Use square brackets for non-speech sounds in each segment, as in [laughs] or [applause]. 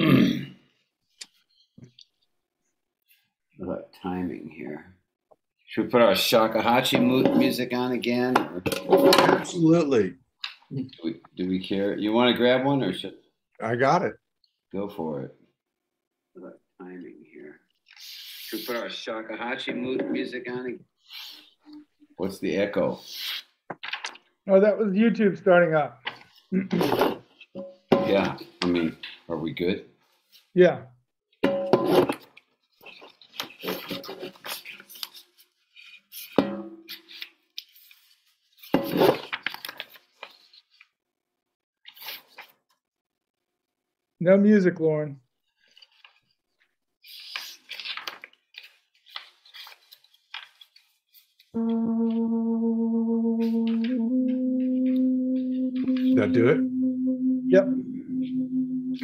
[clears throat] What timing here? Should we put our shakuhachi mu- music on again? Or do Absolutely. we, do we care? You want to grab one or should I got it. go for it? What timing here? Should we put our shakuhachi mu- music on? again? What's the echo? Oh, that was YouTube starting up. [clears throat] Yeah, I mean, are we good? Yeah. No music, Lauren. Did that do it? Yep.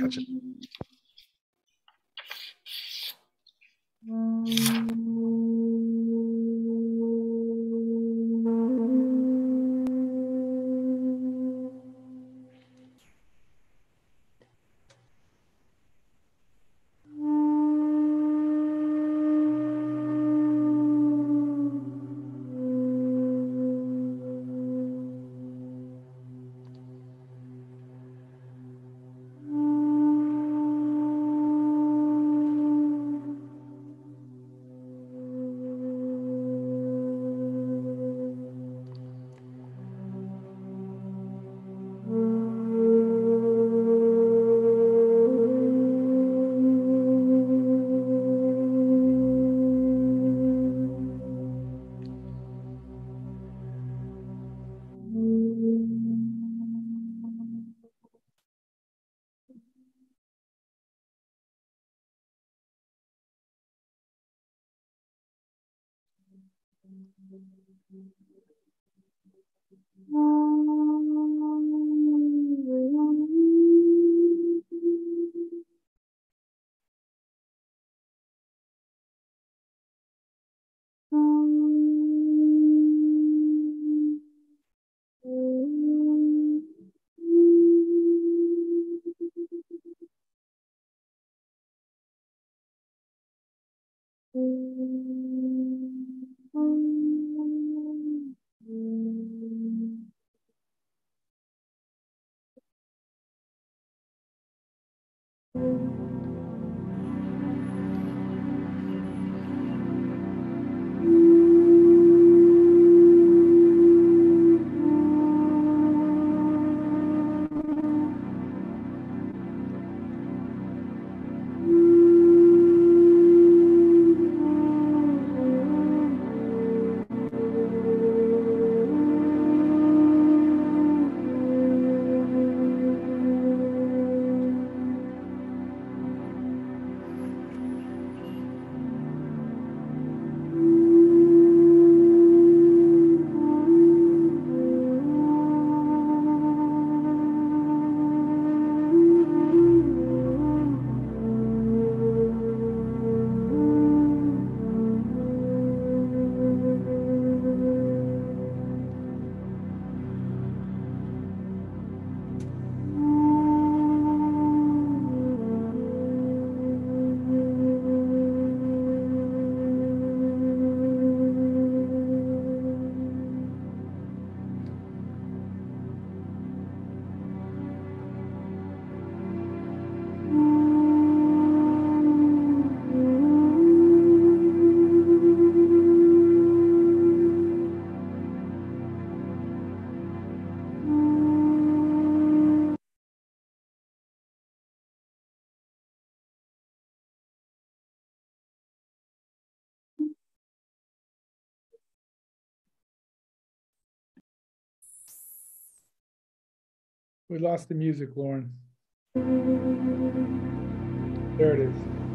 Gotcha. We lost the music, Lauren. There it is.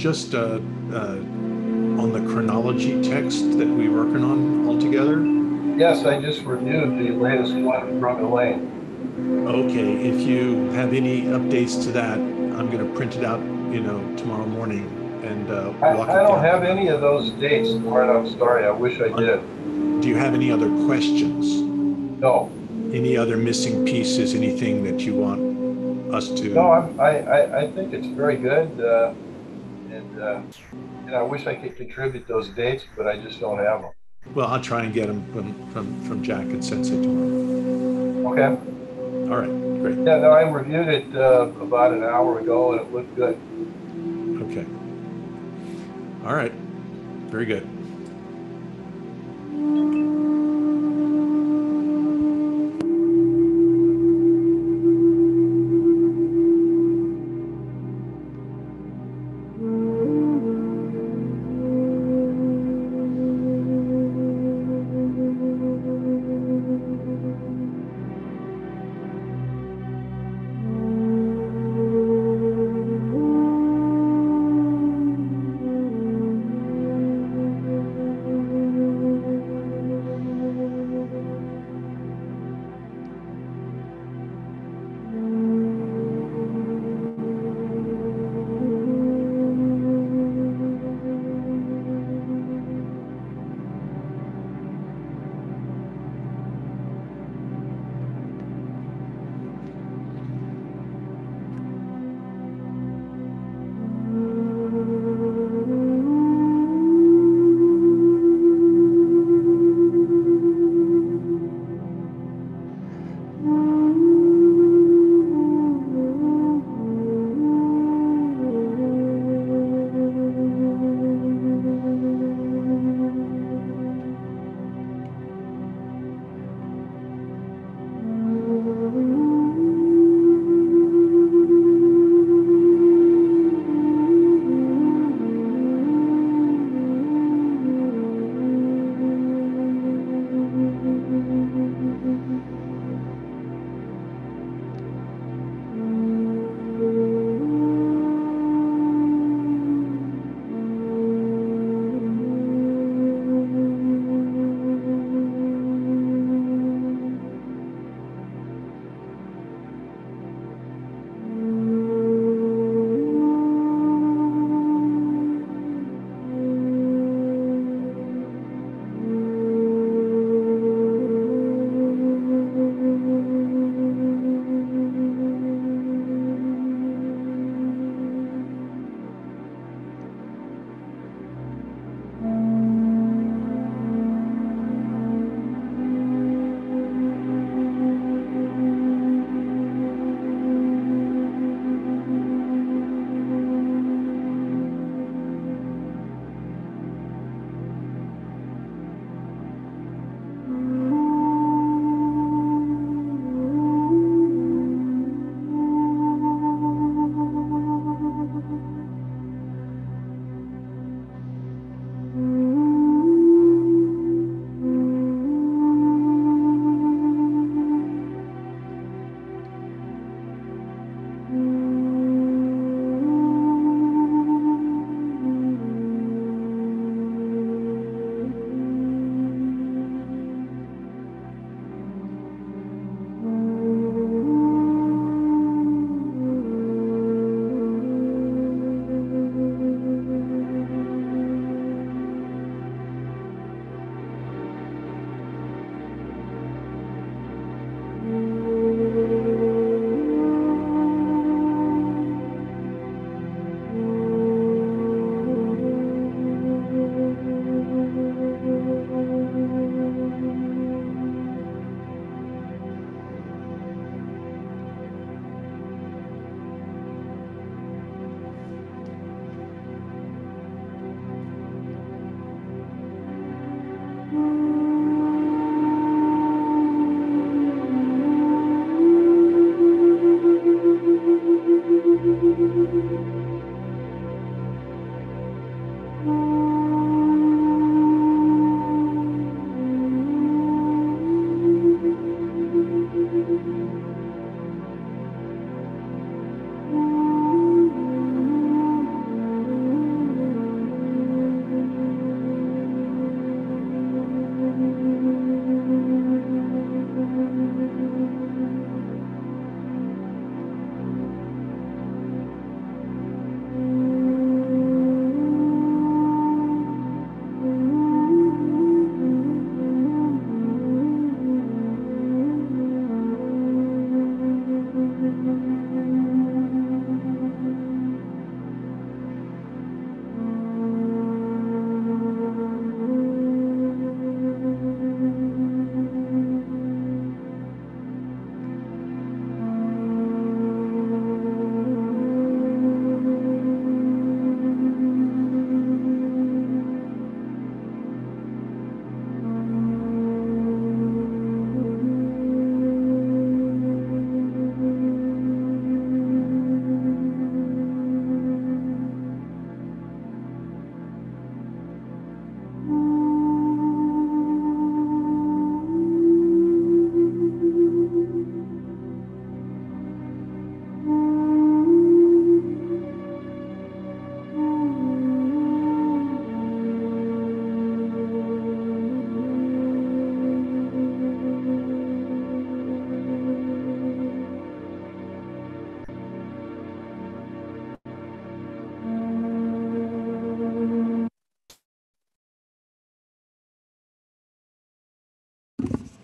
Just, uh, uh, on the chronology text that we're working on all together. yes, I just reviewed the latest one from Elaine. Okay, if you have any updates to that, I'm gonna print it out, you know, tomorrow morning and, uh. I, I don't have any of those dates, Warren, I'm sorry, I wish I did. Do you have any other questions? No, Any other missing pieces, anything that you want us to? no, I'm, I, I, I think it's very good, uh, and, uh, and I wish I could contribute those dates, but I just don't have them. Well, I'll try and get them from, from, from Jack and Sensei tomorrow. Okay, All right, great. yeah, no, I reviewed it, uh, about an hour ago and it looked good. Okay. All right, very good.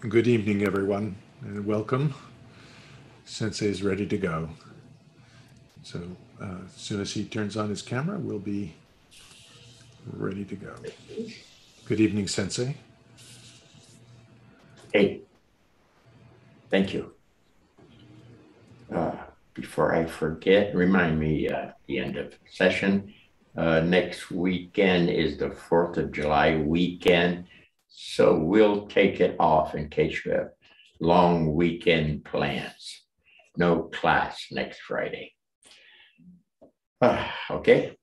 Good evening, everyone, and welcome. Sensei is ready to go. So uh, as soon as he turns on his camera, we'll be ready to go. Good evening, Sensei. Hey, thank you. Uh, before I forget, remind me uh, the end of session. Uh, next weekend is the 4th of July weekend. So we'll take it off in case you have long weekend plans. No class next Friday. Uh, okay.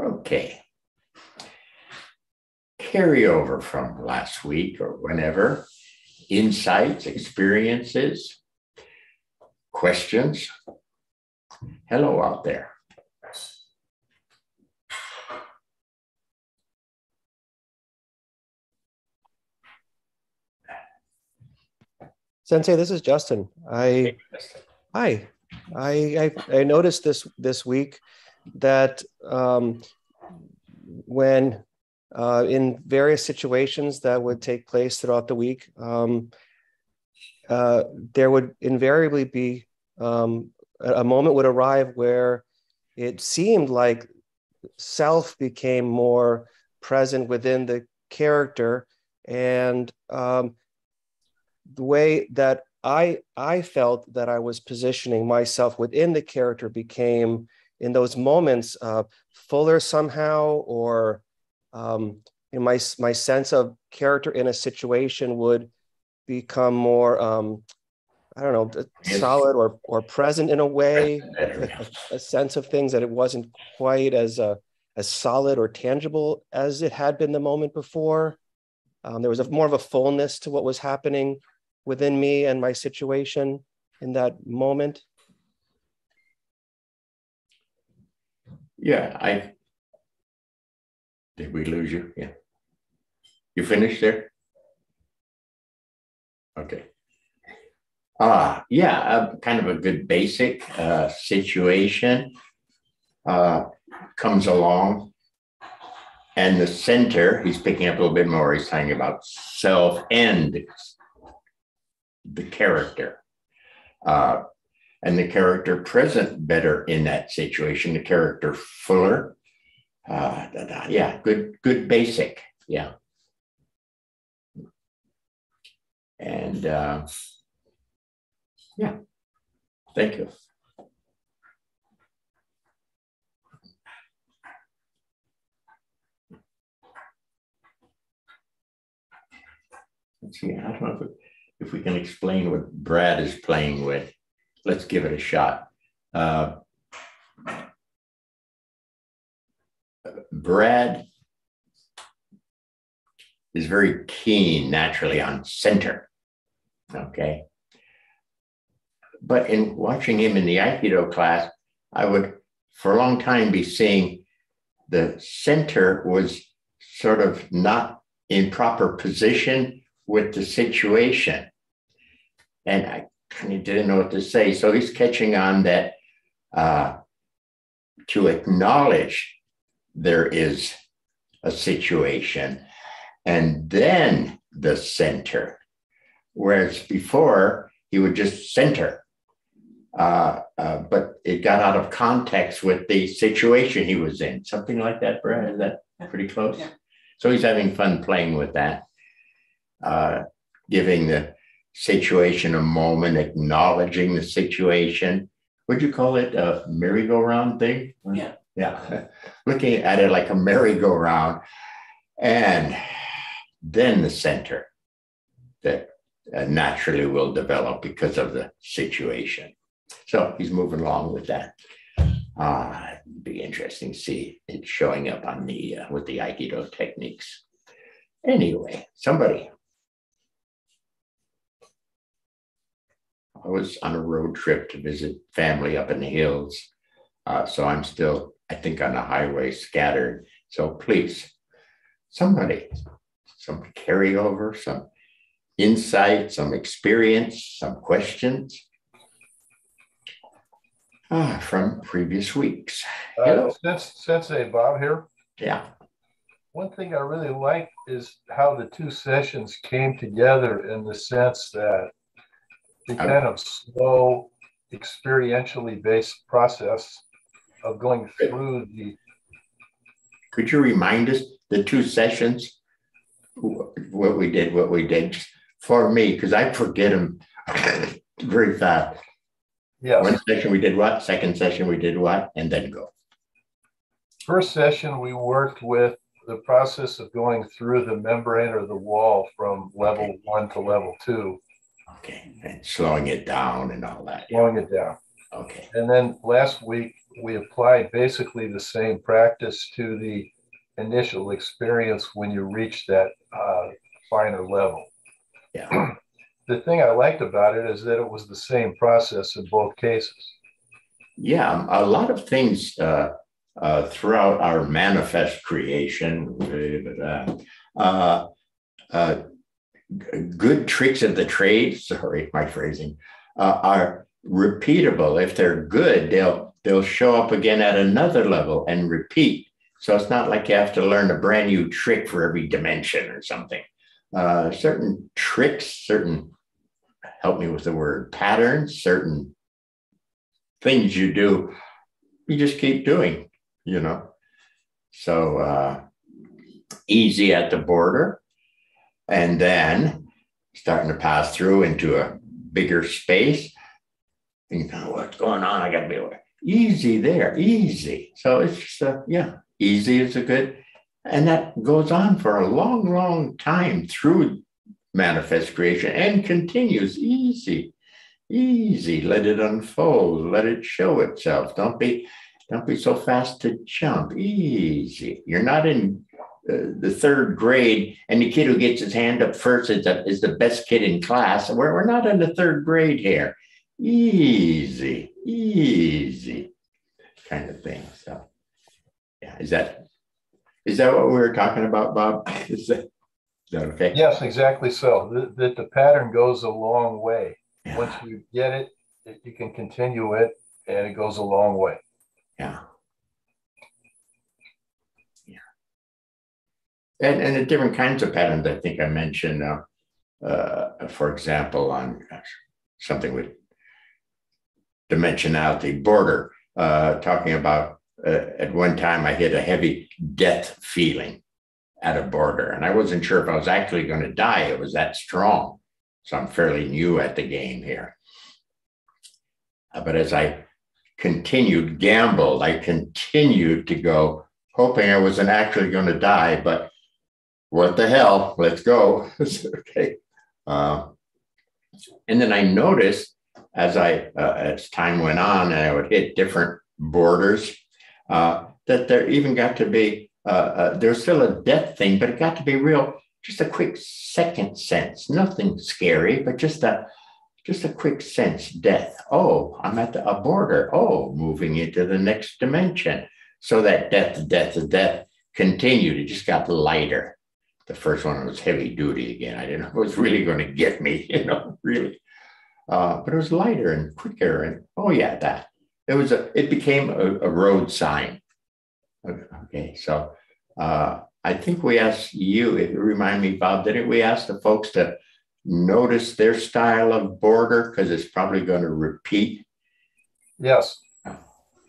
Okay. Carryover from last week or whenever, insights, experiences, questions. Hello out there. Sensei, this is Justin. I hi. I, I, I noticed this this week that um, when uh, in various situations that would take place throughout the week, um, uh, there would invariably be um, a, a moment would arrive where it seemed like self became more present within the character and um, the way that I I felt that I was positioning myself within the character became in those moments uh, fuller somehow, or um, in my my sense of character in a situation would become more um, I don't know solid or or present in a way, a, a, sense of things that it wasn't quite as uh, as solid or tangible as it had been the moment before. Um, there was a, more of a fullness to what was happening within me and my situation in that moment? Yeah, I did we lose you? Yeah. You finished there? Okay. Uh, yeah, uh, kind of a good basic uh, situation uh, comes along. And the center, he's picking up a little bit more. He's talking about self and the character. Uh, and the character present better in that situation, the character fuller. Uh, da, da, yeah, good, good basic. Yeah. And uh, yeah, thank you. Let's see, I don't know if it, if we can explain what Brad is playing with, let's give it a shot. Uh, Brad is very keen naturally on center. Okay. But in watching him in the Aikido class, I would for a long time be seeing the center was sort of not in proper position with the situation. And I kind of didn't know what to say. So he's catching on that uh, to acknowledge there is a situation and then the center. Whereas before, he would just center. Uh, uh, but it got out of context with the situation he was in. Something like that, Brad? Is that pretty close? Yeah. So he's having fun playing with that uh, giving the situation a moment, acknowledging the situation. Would you call it a merry-go-round thing? Yeah. Yeah. [laughs] Looking at it like a merry-go-round. And then the center that uh, naturally will develop because of the situation. So he's moving along with that. Uh, it'd be interesting to see it showing up on the uh, with the Aikido techniques. Anyway, somebody I was on a road trip to visit family up in the hills. Uh, so I'm still, I think, on the highway scattered. So please, somebody, some carryover, some insight, some experience, some questions ah, from previous weeks. Uh, Hello. Uh, Sensei Bob here. Yeah. one thing I really like is how the two sessions came together in the sense that the kind of slow, experientially based process of going through the. Could you remind us the two sessions? What we did, what we did for me, because I forget them [laughs] very fast. Yes. One session we did what? Second session we did what? And then go. First session, we worked with the process of going through the membrane or the wall from level one to level two, Okay. And slowing it down and all that. Yeah. slowing it down. Okay. And then last week, we applied basically the same practice to the initial experience when you reach that uh, finer level. Yeah. [clears throat] The thing I liked about it is that it was the same process in both cases. Yeah. A lot of things uh, uh, throughout our manifest creation, uh, uh, uh, good tricks of the trade, sorry, my phrasing, uh, are repeatable. If they're good, they'll they'll show up again at another level and repeat. So it's not like you have to learn a brand new trick for every dimension or something. Uh, certain tricks, certain help me with the word patterns, certain things you do, you just keep doing, you know. So uh, easy at the border, and then starting to pass through into a bigger space. And you kind of, oh, what's going on? I got to be aware. Easy there, easy. So it's just, a, yeah, easy is a good, and that goes on for a long, long time through manifest creation and continues easy, easy. Let it unfold. Let it show itself. Don't be, don't be so fast to jump. Easy. You're not in uh, the third grade, and the kid who gets his hand up first is the, is the best kid in class. We're, we're not in the third grade here. Easy, easy kind of thing. So, yeah, is that is that what we were talking about, Bob? [laughs] Is that, is that okay? Yes, exactly so. That the, the pattern goes a long way. Yeah. Once you get it, you can continue it and it goes a long way. Yeah. And, and the different kinds of patterns, I think I mentioned, uh, uh, for example, on something with dimensionality, border, uh, talking about uh, at one time I hit a heavy death feeling at a border, and I wasn't sure if I was actually going to die. It was that strong. So I'm fairly new at the game here. Uh, but as I continued, gambled. I continued to go, hoping I wasn't actually going to die, but what the hell? Let's go. [laughs] okay. Uh, and then I noticed as I uh, as time went on, and I would hit different borders, uh, that there even got to be uh, uh, there's still a death thing, but it got to be real, just a quick second sense, nothing scary, but just a just a quick sense. Death. Oh i'm at the, a border. Oh moving into the next dimension. So that death death death continued. It just got lighter the first one was heavy duty again i didn't know if it was really going to get me [laughs] you know really uh, but it was lighter and quicker and oh yeah that it was a it became a, a road sign okay so uh, i think we asked you it remind me bob didn't we ask the folks to notice their style of border because it's probably going to repeat. Yes.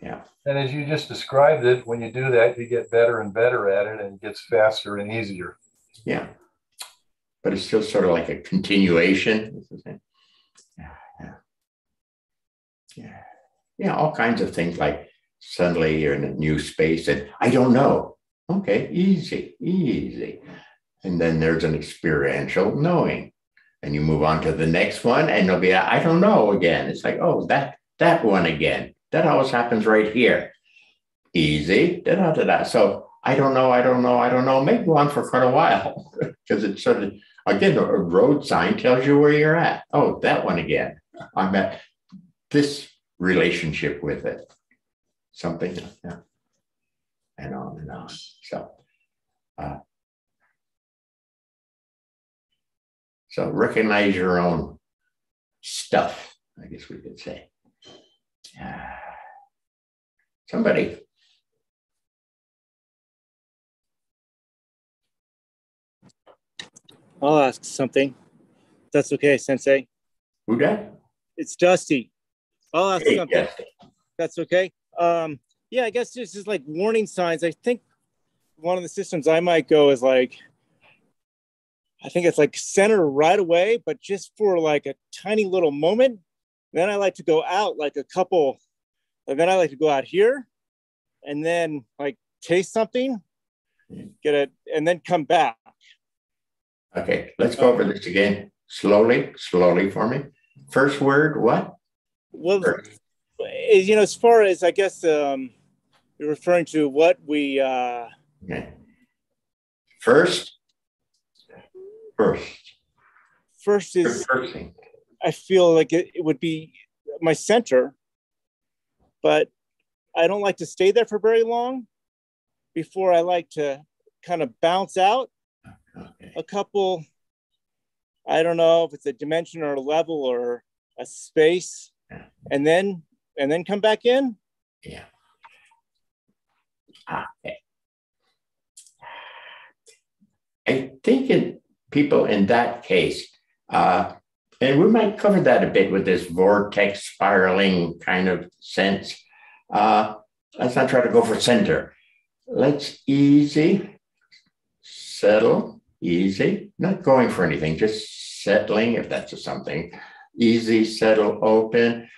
Yeah. And as you just described it, when you do that, you get better and better at it and it gets faster and easier. Yeah. But it's still sort of like a continuation. Yeah. Yeah. Yeah. Yeah. All kinds of things like suddenly you're in a new space and I don't know. Okay. Easy, easy. And then there's an experiential knowing. And you move on to the next one and there'll be, a, I don't know again. It's like, oh, that, that one again. That always happens right here. Easy. Da, da, da, da. So I don't know, I don't know, I don't know. May go on for quite a while [laughs] because it's sort of, again, a road sign tells you where you're at. Oh, that one again. I'm at this relationship with it. Something, yeah. And on and on. So, uh, so recognize your own stuff, I guess we could say. Somebody I'll ask something. That's okay, Sensei. Who that? It's Dusty. I'll ask Hey, something. Dusty. That's okay. Um, yeah, I guess this is like warning signs. I think one of the systems I might go is like, I think it's like center right away, but just for like a tiny little moment. Then I like to go out like a couple, and then I like to go out here and then like taste something, get it, and then come back. Okay, let's go over this again slowly, slowly for me. First word, what? Well, First. eh, you know, as far as I guess um, you're referring to what we, uh, Okay. First. First. first is First. I feel like it, it would be my center, but I don't like to stay there for very long before I like to kind of bounce out Okay. a couple. I don't know if it's a dimension or a level or a space, Yeah. and then and then come back in. Yeah. Ah, Okay. I think in people in that case, uh, and we might cover that a bit with this vortex spiraling kind of sense. Uh, let's not try to go for center. Let's easy, settle, easy, not going for anything, just settling if that's something. Easy, settle, open.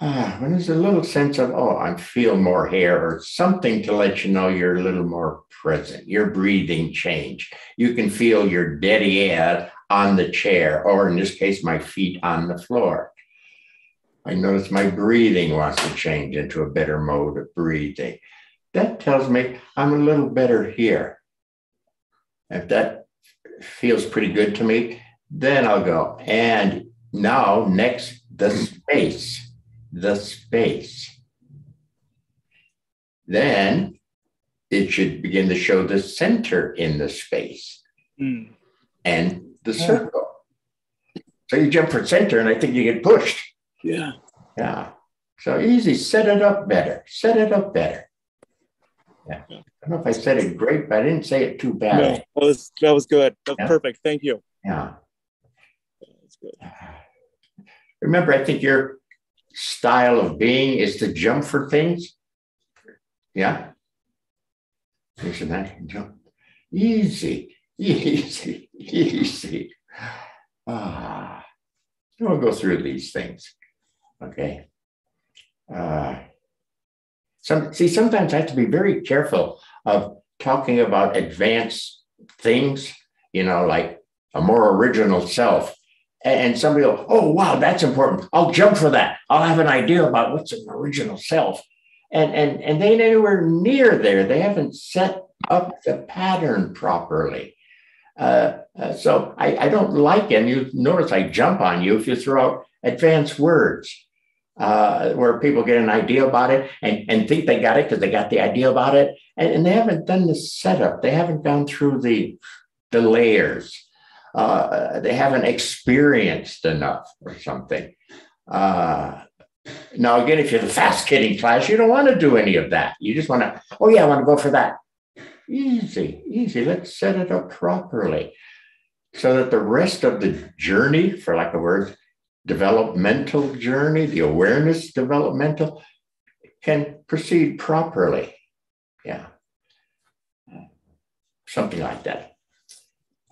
Ah, when there's a little sense of, oh, I feel more hair or something to let you know you're a little more present, your breathing change. You can feel your dead air on the chair, or in this case, my feet on the floor. I notice my breathing wants to change into a better mode of breathing. That tells me I'm a little better here. If that feels pretty good to me, then I'll go. And now, next, the space the space. Then it should begin to show the center in the space Hmm. and the circle. So you jump for center, and I think you get pushed. Yeah. Yeah. So easy. Set it up better. Set it up better. Yeah. I don't know if I said it great, but I didn't say it too No, bad. that was that was good. That was Yeah. perfect. Thank you. Yeah. That's good. Remember, I think your style of being is to jump for things. Yeah. Isn't that jump? Easy, easy, easy. Ah, we'll go through these things. Okay. Uh, some see, sometimes I have to be very careful of talking about advanced things, you know, like a more original self and somebody will, oh wow, that's important. I'll jump for that. I'll have an idea about what's an original self. And and and they ain't anywhere near there. They haven't set up the pattern properly. Uh, uh, so I, I don't like, and you notice I jump on you if you throw out advanced words uh, where people get an idea about it and, and think they got it because they got the idea about it. And, and they haven't done the setup. They haven't gone through the, the layers uh, they haven't experienced enough or something. Uh, now, again, if you're the fast kidding class, you don't want to do any of that. You just want to, oh, yeah, I want to go for that. Easy, easy. Let's set it up properly so that the rest of the journey, for lack of words, developmental journey, the awareness developmental, can proceed properly. Yeah. Something like that.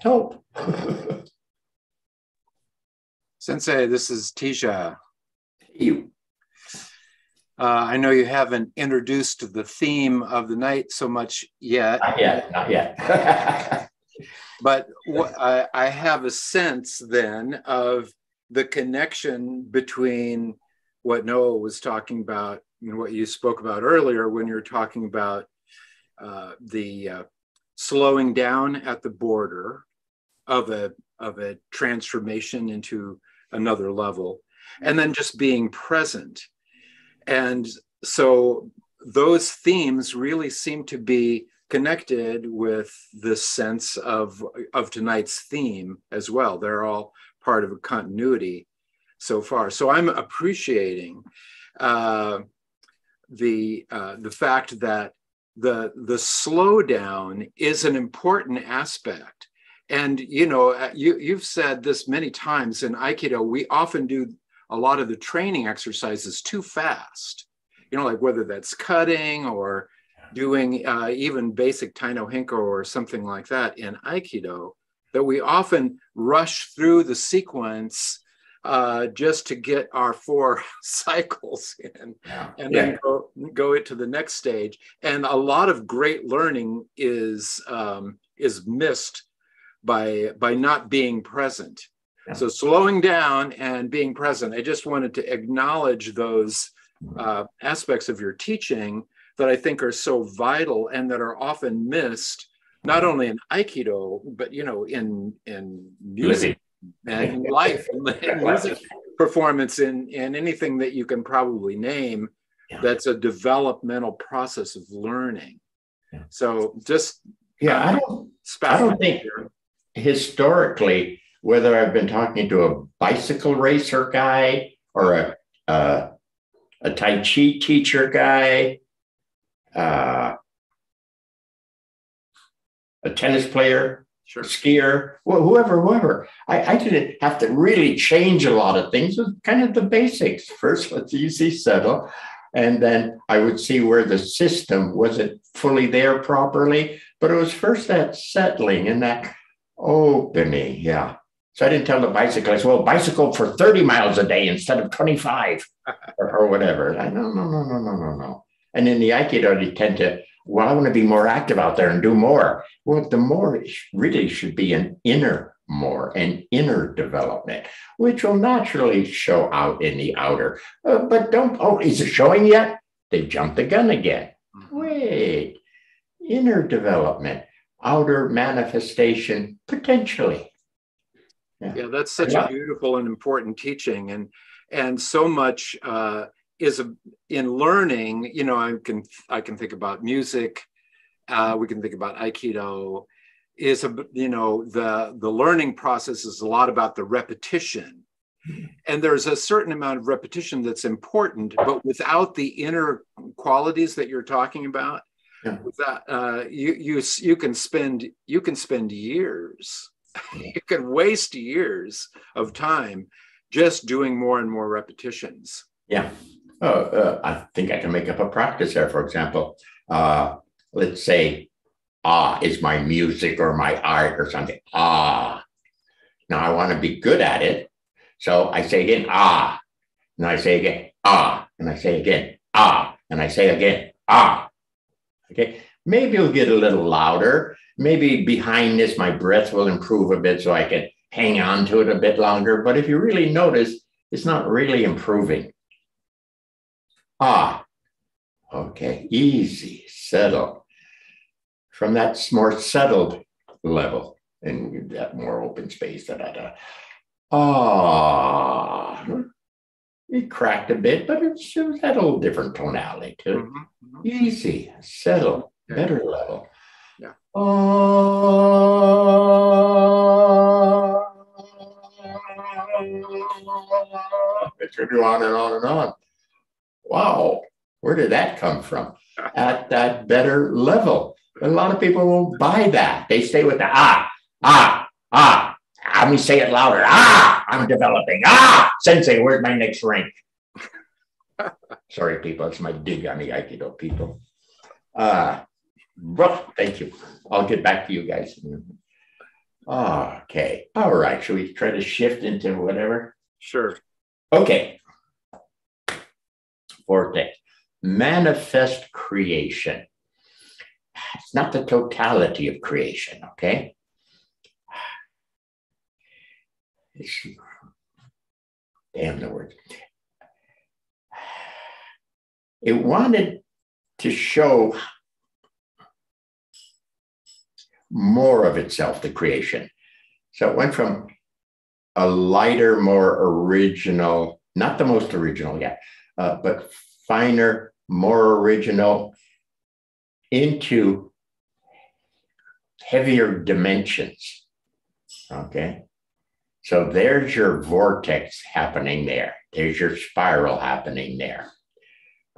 Hope. [laughs] Sensei, this is Tisha. you. Uh, I know you haven't introduced the theme of the night so much yet, Not yet, not yet. [laughs] but I, I have a sense then of the connection between what Noah was talking about and what you spoke about earlier when you're talking about uh, the uh, slowing down at the border of a of a transformation into another level, and then just being present. And so those themes really seem to be connected with the sense of of tonight's theme as well. They're all part of a continuity so far. So I'm appreciating uh, the uh, the fact that the the slowdown is an important aspect And you know, uh, you you've said this many times in Aikido. We often do a lot of the training exercises too fast. You know, like whether that's cutting or doing uh, even basic Tai no Henko or something like that in Aikido, that we often rush through the sequence uh, just to get our four [laughs] cycles in Yeah. and Yeah. then go, go it to the next stage. And a lot of great learning is um, is missed by by not being present. Yeah. So slowing down and being present. I just wanted to acknowledge those uh, aspects of your teaching that I think are so vital and that are often missed, not only in Aikido, but you know, in in music and life and in music performance in, in anything that you can probably name Yeah. that's a developmental process of learning. Yeah. So just Yeah, I don't I don't think- here. historically, whether I've been talking to a bicycle racer guy or a a, a Tai Chi teacher guy, uh, a tennis player, Sure. skier, wh- whoever, whoever. I, I didn't have to really change a lot of things. It was kind of the basics. First, let's easy settle. And then I would see where the system wasn't fully there properly. But it was first that settling and that opening. Yeah. So I didn't tell the bicyclist, well, bicycle for 30 miles a day instead of 25 [laughs] or, or whatever. I, no, no, no, no, no, no, no. And in the Aikido, they tend to, well, I want to be more active out there and do more. Well, the more really should be an inner more, an inner development, which will naturally show out in the outer. Uh, but don't, oh, is it showing yet? They jumped the gun again. Wait, inner development, outer manifestation, potentially. Yeah, that's such Yeah. a beautiful and important teaching, and and so much uh, is a, in learning. You know, I can I can think about music. Uh, we can think about Aikido. Is a you know the the learning process is a lot about the repetition, and there's a certain amount of repetition that's important, but without the inner qualities that you're talking about, Yeah. without uh, you you you can spend you can spend years [laughs] you can waste years of time just doing more and more repetitions. Yeah. Oh, uh, I think I can make up a practice there. For example, uh, let's say ah is my music or my art or something. Ah. Now I want to be good at it. So I say again, ah. And I say again, ah. And I say again, ah. And I say again, ah. Okay. Maybe it'll get a little louder. Maybe behind this, my breath will improve a bit so I can hang on to it a bit longer. But if you really notice, it's not really improving. Ah, okay, easy, settle. From that more settled level, and that more open space. Da, da, da. Ah, it cracked a bit, but it's, it a little different tonality too. Mhm, mhm. Easy, settle, Okay. better level. Yeah. Ah, It could go on and on and on. Wow, where did that come from? At that better level. A lot of people won't buy that. They stay with the ah, ah, ah. Let me say it louder. Ah, I'm developing. Ah, sensei, where's my next rank? [laughs] Sorry, people. It's my dig on the Aikido people. Uh, well, thank you. I'll get back to you guys. Okay. All right. Should we try to shift into whatever? Sure. Okay. Vortex. Manifest creation. It's not the totality of creation, okay? Damn the word. It wanted to show more of itself, the creation. So it went from a lighter, more original, not the most original yet, uh, but finer, more original into heavier dimensions. Okay. So there's your vortex happening there. There's your spiral happening there.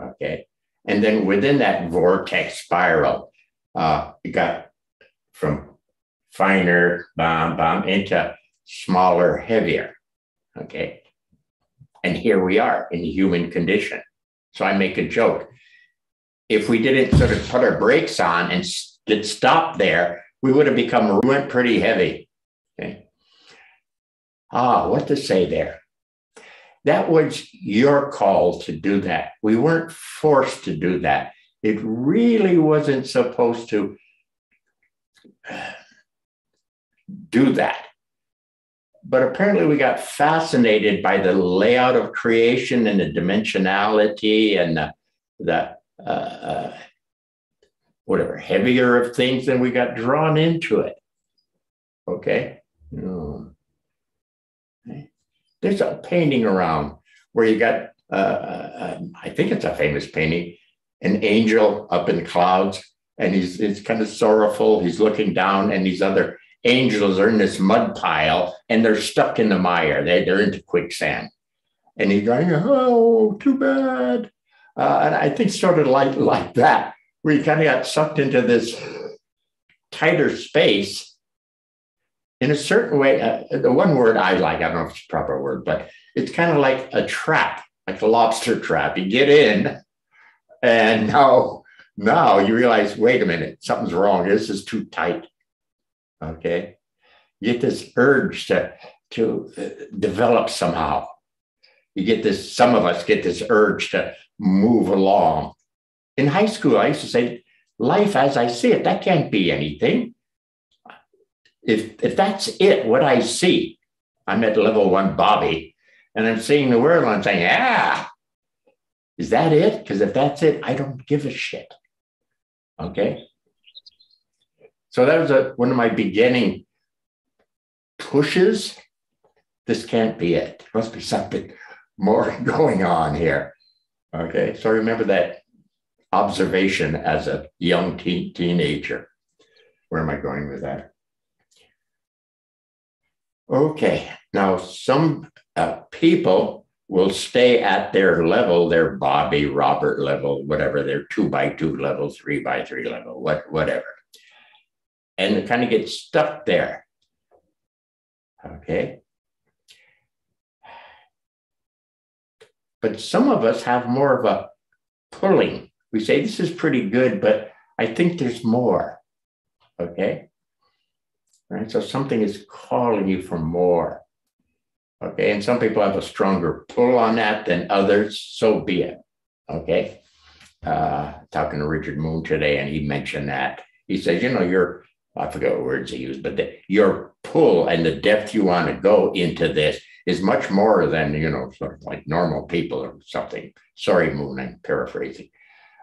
Okay. And then within that vortex spiral, uh, you got from finer, bomb bomb into smaller, heavier. Okay. And here we are in the human condition. So I make a joke. If we didn't sort of put our brakes on and did stop there, we would have become went pretty heavy. Okay. Ah, what to say there? That was your call to do that. We weren't forced to do that. It really wasn't supposed to [sighs] do that. But apparently, we got fascinated by the layout of creation and the dimensionality and the, the uh, uh, whatever heavier of things, and we got drawn into it. Okay. Hmm. There's a painting around where you got, uh, uh, I think it's a famous painting, an angel up in the clouds, and he's, he's kind of sorrowful. He's looking down, and these other angels are in this mud pile, and they're stuck in the mire. They, they're into quicksand. And he's going, oh, too bad. Uh, and I think sort of like, like that, where you kind of got sucked into this tighter space in a certain way, uh, the one word I like, I don't know if it's a proper word, but it's kind of like a trap, like a lobster trap. You get in, and now, now you realize, wait a minute, something's wrong. This is too tight. Okay, you get this urge to to uh, develop somehow. You get this. Some of us get this urge to move along. In high school, I used to say, "Life as I see it, that can't be anything." if if that's it, what I see, I'm at level one Bobby, and I'm seeing the world, and I'm saying, yeah, is that it? Because if that's it, I don't give a shit. Okay. So that was a, one of my beginning pushes. This can't be it. There must be something more [laughs] going on here. Okay. So remember that observation as a young teen, teenager. Where am I going with that? Okay, now some uh, people will stay at their level, their Bobby Robert level, whatever, their two by two level, three by three level, what, whatever, and kind of get stuck there. Okay. But some of us have more of a pulling. We say, this is pretty good, but I think there's more. Okay right? So something is calling you for more. Okay. And some people have a stronger pull on that than others. So be it. Okay. Uh, talking to Richard Moon today, and he mentioned that. He says, you know, your, I forget what words he used, but the, your pull and the depth you want to go into this is much more than, you know, sort of like normal people or something. Sorry, Moon, I'm paraphrasing.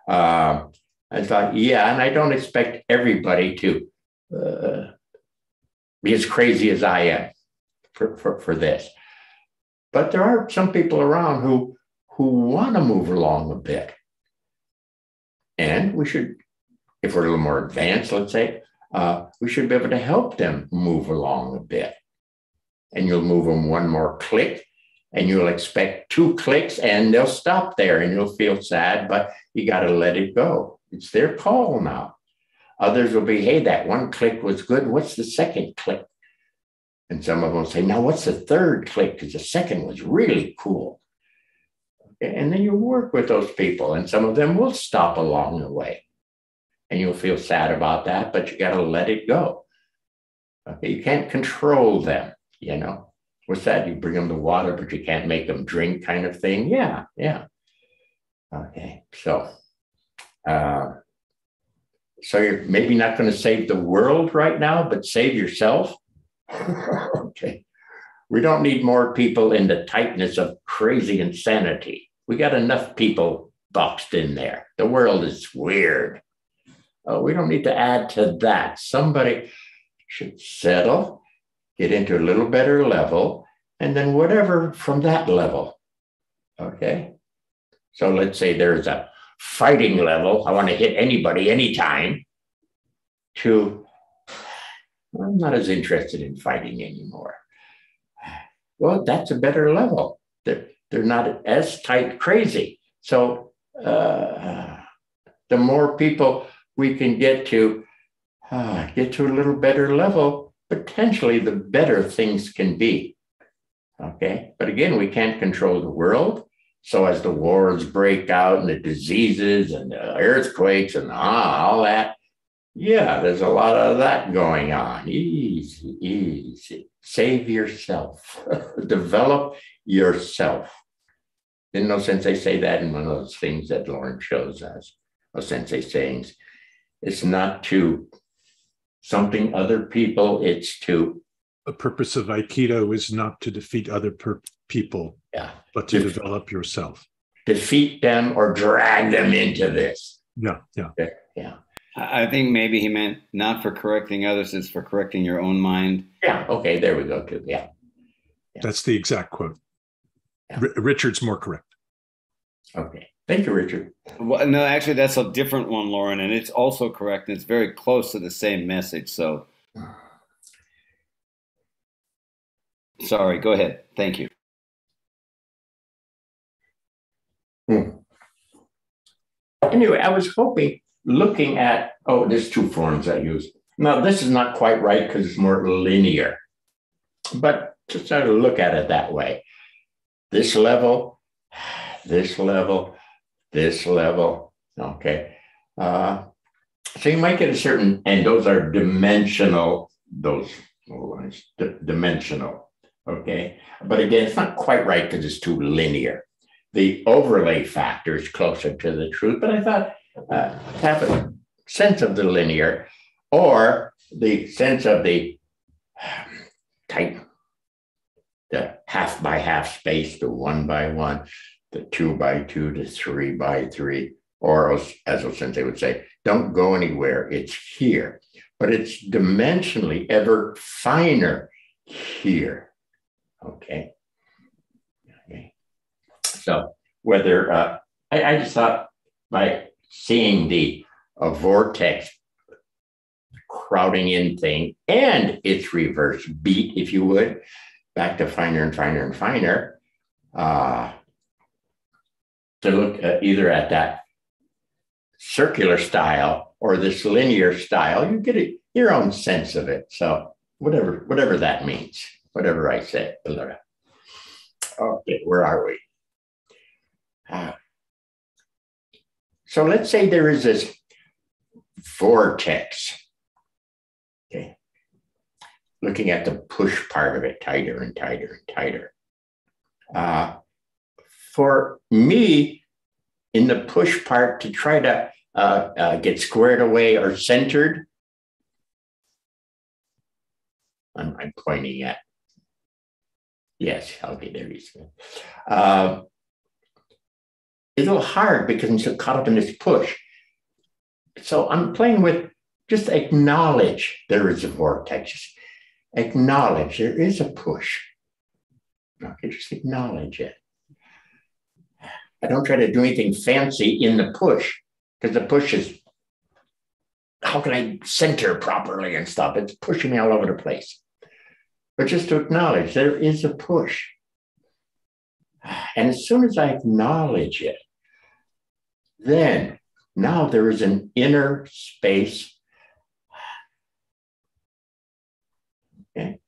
Uh, I thought, yeah, and I don't expect everybody to uh, be as crazy as I am for, for, for this. But there are some people around who who want to move along a bit. And we should, if we're a little more advanced, let's say, uh, we should be able to help them move along a bit. And you'll move them one more click, and you'll expect two clicks, and they'll stop there, and you'll feel sad, but you got to let it go. It's their call now. Others will be, hey, that one click was good. What's the second click? And some of them will say, now what's the third click? Because the second was really cool. And then you work with those people, and some of them will stop along the way. And you'll feel sad about that, but you got to let it go. Okay, you can't control them, you know. What's that? You bring them the water, but you can't make them drink, kind of thing. Yeah, yeah. Okay, so uh, so you're maybe not going to save the world right now, but save yourself. [laughs] okay. We don't need more people in the tightness of crazy insanity. We got enough people boxed in there. The world is weird. Oh, we don't need to add to that. Somebody should settle, get into a little better level, and then whatever from that level. Okay. So let's say there's a fighting level, I want to hit anybody anytime, to I'm not as interested in fighting anymore. Well, that's a better level. They're, they're not as tight crazy. So uh, the more people we can get to uh, get to a little better level, potentially the better things can be. Okay. But again, we can't control the world. So as the wars break out and the diseases and the earthquakes and ah, all that, yeah, there's a lot of that going on. Easy, easy. Save yourself. [laughs] Develop yourself. In no sense they say that in one of those things that Lauren shows us, O Sensei sayings. It's not to something other people, it's to. The purpose of Aikido is not to defeat other per- people, yeah, but to Def- develop yourself. Defeat them or drag them into this. Yeah, yeah. Yeah. I think maybe he meant not for correcting others, it's for correcting your own mind. Yeah. Okay. There we go. Too. Yeah. yeah. That's the exact quote. Yeah. R- Richard's more correct. Okay. Thank you, Richard. Well, no, actually, that's a different one, Lauren, and it's also correct. And it's very close to the same message. So, sorry. Go ahead. Thank you. Hmm. Anyway, I was hoping looking at, oh, there's two forms I use. Now, this is not quite right because it's more linear, but just try to look at it that way. This level, this level, this level, okay. Uh, so you might get a certain, and those are dimensional, those lines, dimensional, okay. But again, it's not quite right because it's too linear. The overlay factor is closer to the truth, but I thought uh, have a sense of the linear or the sense of the [sighs] type, the half by half space, the one by one, the two by two, to three by three, or as, as Sensei would say, don't go anywhere, it's here. But it's dimensionally ever finer here. Okay. Okay. So whether uh, I, I just thought by seeing the a vortex crowding in thing and its reverse beat, if you would, back to finer and finer and finer. Uh, to look at either at that circular style or this linear style, you get your own sense of it. So whatever, whatever that means, whatever I say. Okay, where are we? Uh, so let's say there is this vortex. Okay. Looking at the push part of it tighter and tighter and tighter. Uh, for me, in the push part, to try to uh, uh, get squared away or centered, I'm, I'm pointing at. Yes, okay, there he is. Uh, it's a little hard because I'm so caught up in this push. So I'm playing with just acknowledge there is a vortex. Acknowledge there is a push. Okay, just acknowledge it. I don't try to do anything fancy in the push because the push is how can I center properly and stuff? It's pushing me all over the place. But just to acknowledge there is a push. And as soon as I acknowledge it, then now there is an inner space. Okay.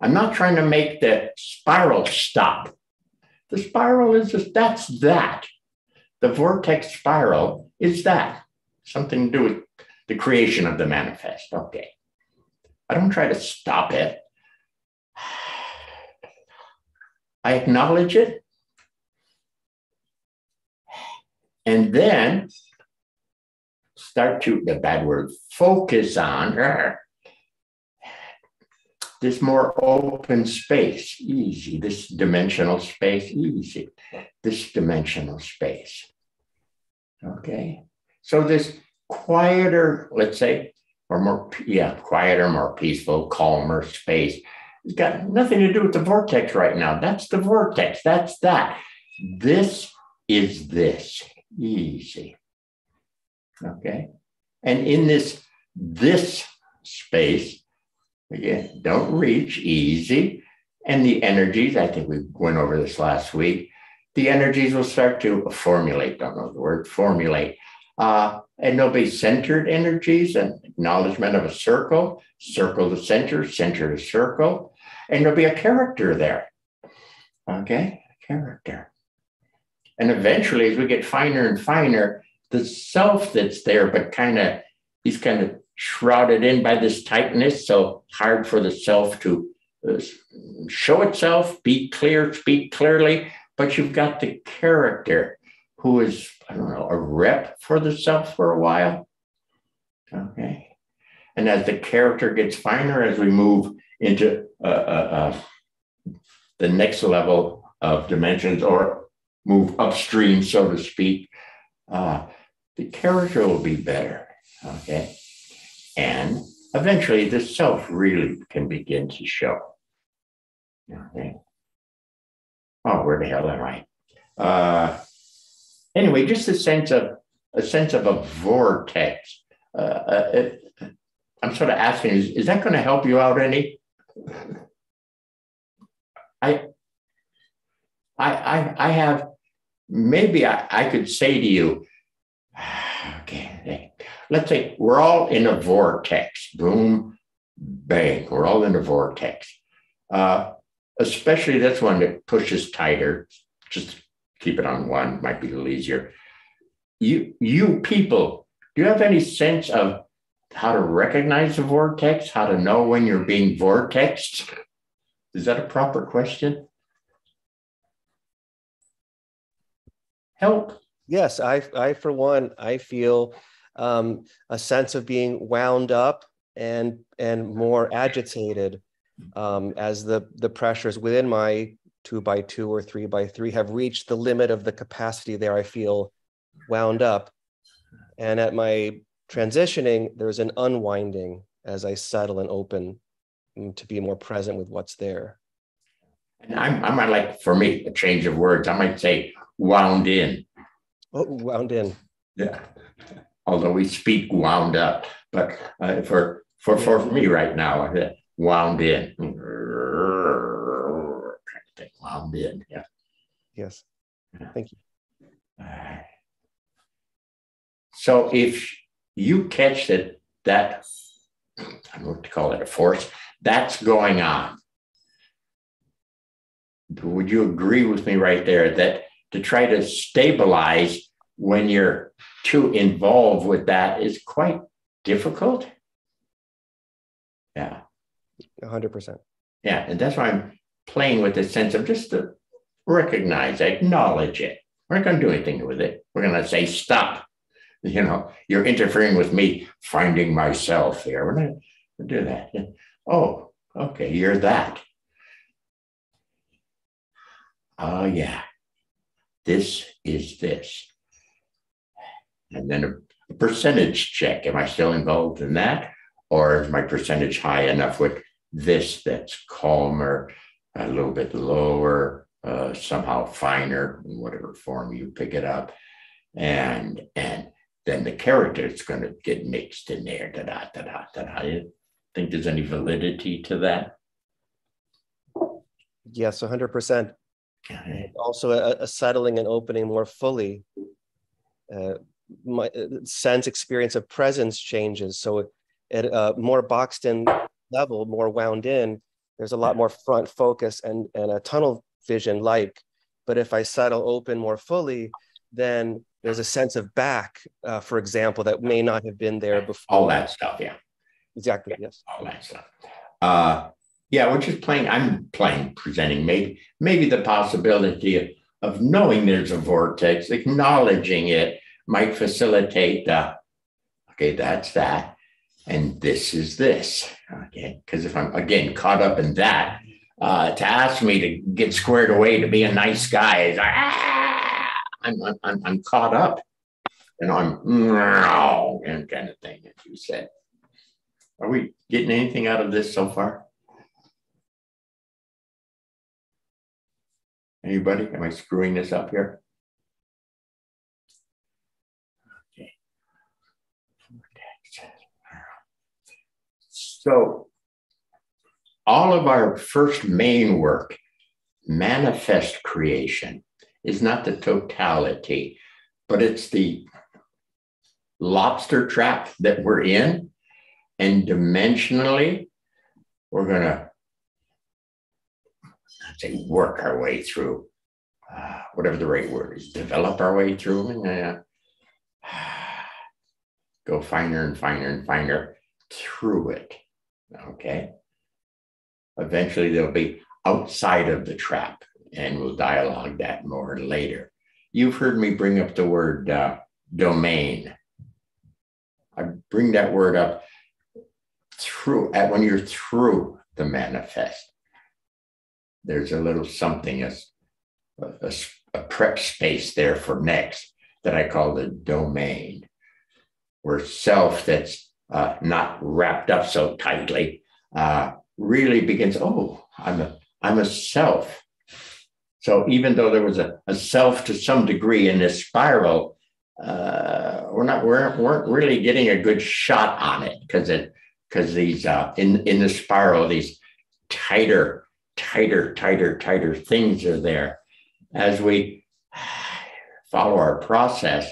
I'm not trying to make the spiral stop. The spiral is just that's that. The vortex spiral is that. Something to do with the creation of the manifest. Okay. I don't try to stop it. I acknowledge it. And then start to, the bad word, focus on this more open space, easy. This dimensional space, easy. This dimensional space. Okay. So this quieter, let's say, or more, yeah, quieter, more peaceful, calmer space. It's got nothing to do with the vortex right now. That's the vortex. That's that. This is this easy. Okay. And in this, this space, again, don't reach easy. And the energies, I think we went over this last week, the energies will start to formulate, don't know the word, formulate. Uh, and there'll be centered energies and acknowledgement of a circle, circle to center, center to circle, and there'll be a character there. Okay, character. And eventually, as we get finer and finer, the self that's there, but kind of, he's kind of shrouded in by this tightness, so hard for the self to uh, show itself, be clear, speak clearly, but you've got the character who is, I don't know, a rep for the self for a while. Okay. And as the character gets finer, as we move into uh, uh, uh, the next level of dimensions or move upstream, so to speak, uh, the character will be better. Okay. And eventually the self really can begin to show. Okay. Oh, where the hell am I? Uh, anyway, just a sense of a sense of a vortex. Uh, uh, it, I'm sort of asking, is, is that going to help you out any? I, I, I, I have maybe I, I could say to you, [sighs] okay, let's say we're all in a vortex. Boom, bang, we're all in a vortex. Uh, especially this one that pushes tighter. Just keep it on one, might be a little easier. You, you people, do you have any sense of how to recognize the vortex, how to know when you're being vortexed? Is that a proper question? Help. Yes, I, I for one, I feel um, a sense of being wound up and and more agitated um, as the the pressures within my two by two or three by three have reached the limit of the capacity there. I feel wound up, and at my transitioning, there's an unwinding as I settle and open to be more present with what's there. And I'm, I might like, for me, a change of words. I might say wound in. Oh, wound in. Yeah. Although we speak wound up, but uh, for, for, for me right now, wound in. Wound in. Yeah. Yes. Thank you. So if you catch that, that, I don't know what to call it, a force, that's going on. Would you agree with me right there that to try to stabilize when you're too involved with that is quite difficult? Yeah. 100%. Yeah. And that's why I'm playing with this sense of just to recognize, acknowledge it. We're not going to do anything with it. We're going to say, stop. [laughs] You know, you're interfering with me finding myself here. We're not going to do that. [laughs] Oh, okay, you're that. Oh, yeah. This is this. And then a, percentage check. Am I still involved in that? Or is my percentage high enough with this that's calmer, a little bit lower, uh, somehow finer in whatever form you pick it up, and and then the character is going to get mixed in there. Da da da da da. I think there's any validity to that. Yes, 100%. Also, a, a, settling and opening more fully. Uh, my uh, sense experience of presence changes. So, at a more boxed in level, more wound in, there's a lot more front focus and, and a tunnel vision like. But if I settle open more fully, then there's a sense of back, uh, for example, that may not have been there before. All that stuff, yeah. Exactly, yeah, yes. All that stuff. Uh, yeah, we're just playing, I'm playing, presenting maybe, maybe the possibility of, of knowing there's a vortex, acknowledging it might facilitate the, okay, that's that. And this is this. Okay. Because if I'm again caught up in that, uh, to ask me to get squared away to be a nice guy is ah, I'm, I'm, I'm caught up. And I'm and kind of thing, as you said. Are we getting anything out of this so far? Anybody? Am I screwing this up here? So, all of our first main work, manifest creation, is not the totality, but it's the lobster trap that we're in. And dimensionally, we're going to say work our way through uh, whatever the right word is, develop our way through and uh, [sighs] go finer and finer and finer through it. Okay. Eventually, they'll be outside of the trap, and we'll dialogue that more later. You've heard me bring up the word uh, domain. I bring that word up through at when you're through the manifest. There's a little something, a, a, a prep space there for next that I call the domain, where self that's uh, not wrapped up so tightly uh, really begins. Oh, I'm a I'm a self. So even though there was a, a self to some degree in this spiral, uh, we're not we're, weren't really getting a good shot on it because it because these uh, in in the spiral these tighter tighter tighter tighter things are there as we [sighs] follow our process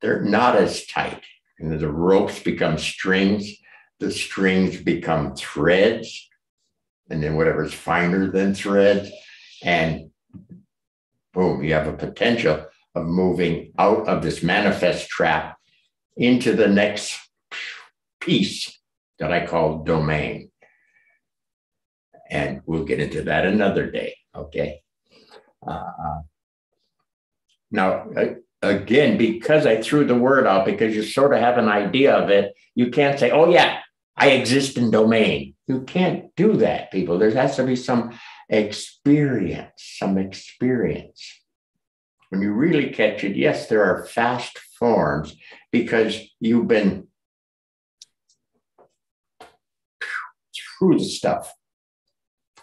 they're not as tight and the ropes become strings the strings become threads and then whatever's finer than threads and boom you have a potential of moving out of this manifest trap into the next piece that I call domain. And we'll get into that another day. Okay. Uh, uh now, again, because I threw the word out, because you sort of have an idea of it, you can't say, oh, yeah, I exist in domain. You can't do that, people. There has to be some experience, some experience. When you really catch it, yes, there are fast forms because you've been through the stuff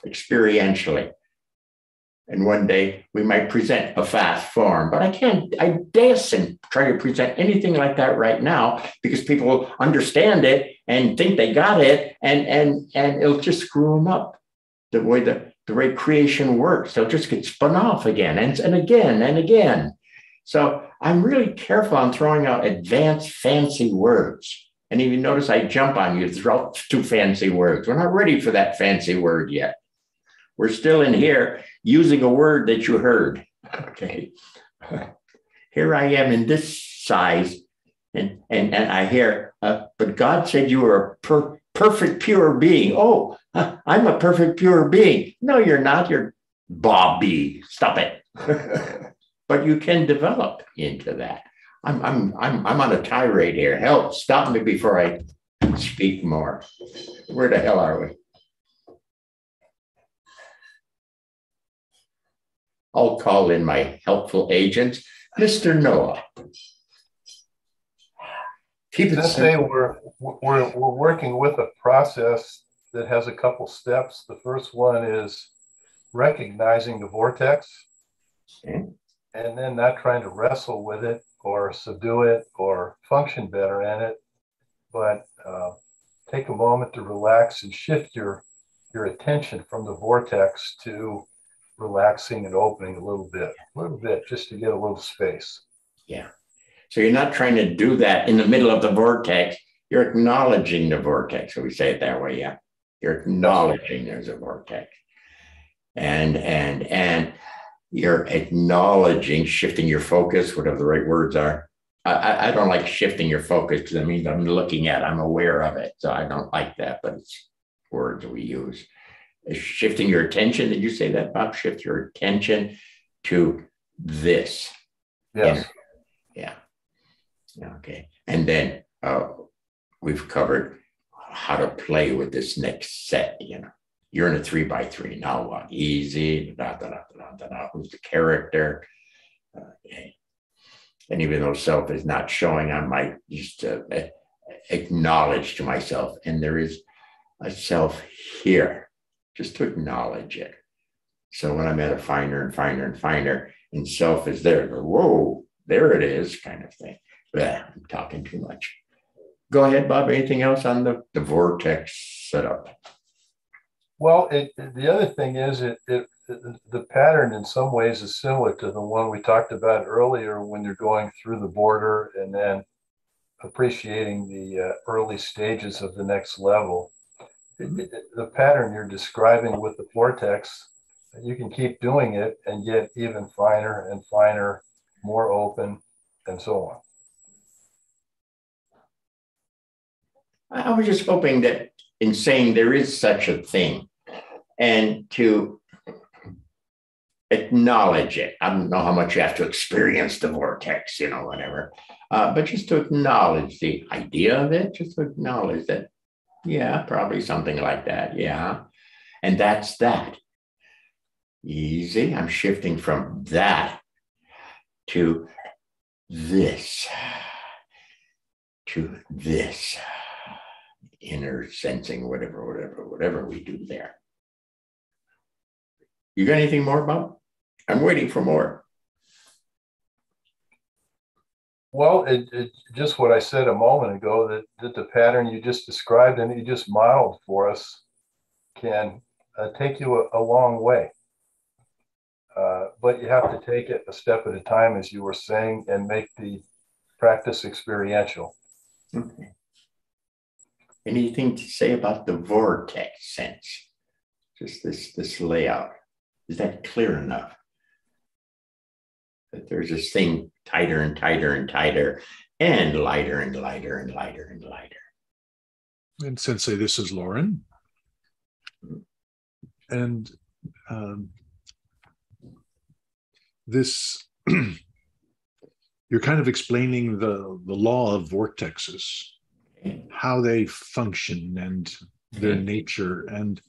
experientially. And one day we might present a fast form, but I can't, I daren't try to present anything like that right now because people understand it and think they got it and and and it'll just screw them up the way the, the way creation works. They'll just get spun off again and, and again and again. So I'm really careful on throwing out advanced fancy words and if you notice, I jump on you, throw two fancy words. We're not ready for that fancy word yet. We're still in here using a word that you heard. [laughs] Okay. [laughs] Here I am in this size, and, and, and I hear, uh, but God said you were a per- perfect, pure being. Oh, uh, I'm a perfect, pure being. No, you're not. You're Bobby. Stop it. [laughs] but you can develop into that. I'm, I'm, I'm, I'm on a tirade here. Help, stop me before I speak more. Where the hell are we? I'll call in my helpful agents, Mr. Noah. Keep it Let's say we're, we're, we're working with a process that has a couple steps. The first one is recognizing the vortex okay. and then not trying to wrestle with it or subdue it or function better in it, but uh, take a moment to relax and shift your your attention from the vortex to relaxing and opening a little bit, a little bit, just to get a little space. Yeah. So you're not trying to do that in the middle of the vortex. You're acknowledging the vortex. So we say it that way. Yeah. You're acknowledging there's a vortex. And and and you're acknowledging, shifting your focus, whatever the right words are. I, I don't like shifting your focus because it means I'm looking at, I'm aware of it. So I don't like that, but it's words we use. Shifting your attention. Did you say that, Bob? Shift your attention to this. Yes. Yeah. Okay. And then uh, we've covered how to play with this next set, you know you're in a three by three. Now what? Easy. Da, da, da, da, da, da. Who's the character? Okay. And even though self is not showing, I might just uh, acknowledge to myself, and there is a self here, just to acknowledge it. So when I'm at a finer and finer and finer, and self is there, go, whoa, there it is, kind of thing. Blah, I'm talking too much. Go ahead, Bob. Anything else on the, the vortex setup? Well, it, the other thing is it, it the pattern in some ways is similar to the one we talked about earlier when you're going through the border and then appreciating the uh, early stages of the next level. It, it, the pattern you're describing with the vortex, you can keep doing it and get even finer and finer, more open, and so on. I was just hoping that in saying there is such a thing and to acknowledge it. I don't know how much you have to experience the vortex, you know, whatever, uh, but just to acknowledge the idea of it, just to acknowledge that, yeah, probably something like that. Yeah. And that's that. Easy. I'm shifting from that to this, to this inner sensing, whatever, whatever, whatever we do there. You got anything more, Bob? I'm waiting for more. Well, it, it, just what I said a moment ago that, that the pattern you just described and you just modeled for us can uh, take you a, a, long way. Uh, but you have to take it a step at a time, as you were saying, and make the practice experiential. Okay. Anything to say about the vortex sense? Just this this layout. Is that clear enough? That there's this thing tighter and tighter and tighter and lighter and lighter and lighter and lighter. And Sensei, this is Lauren. And um, this, [clears throat] you're kind of explaining the, the law of vortexes, how they function and their nature. And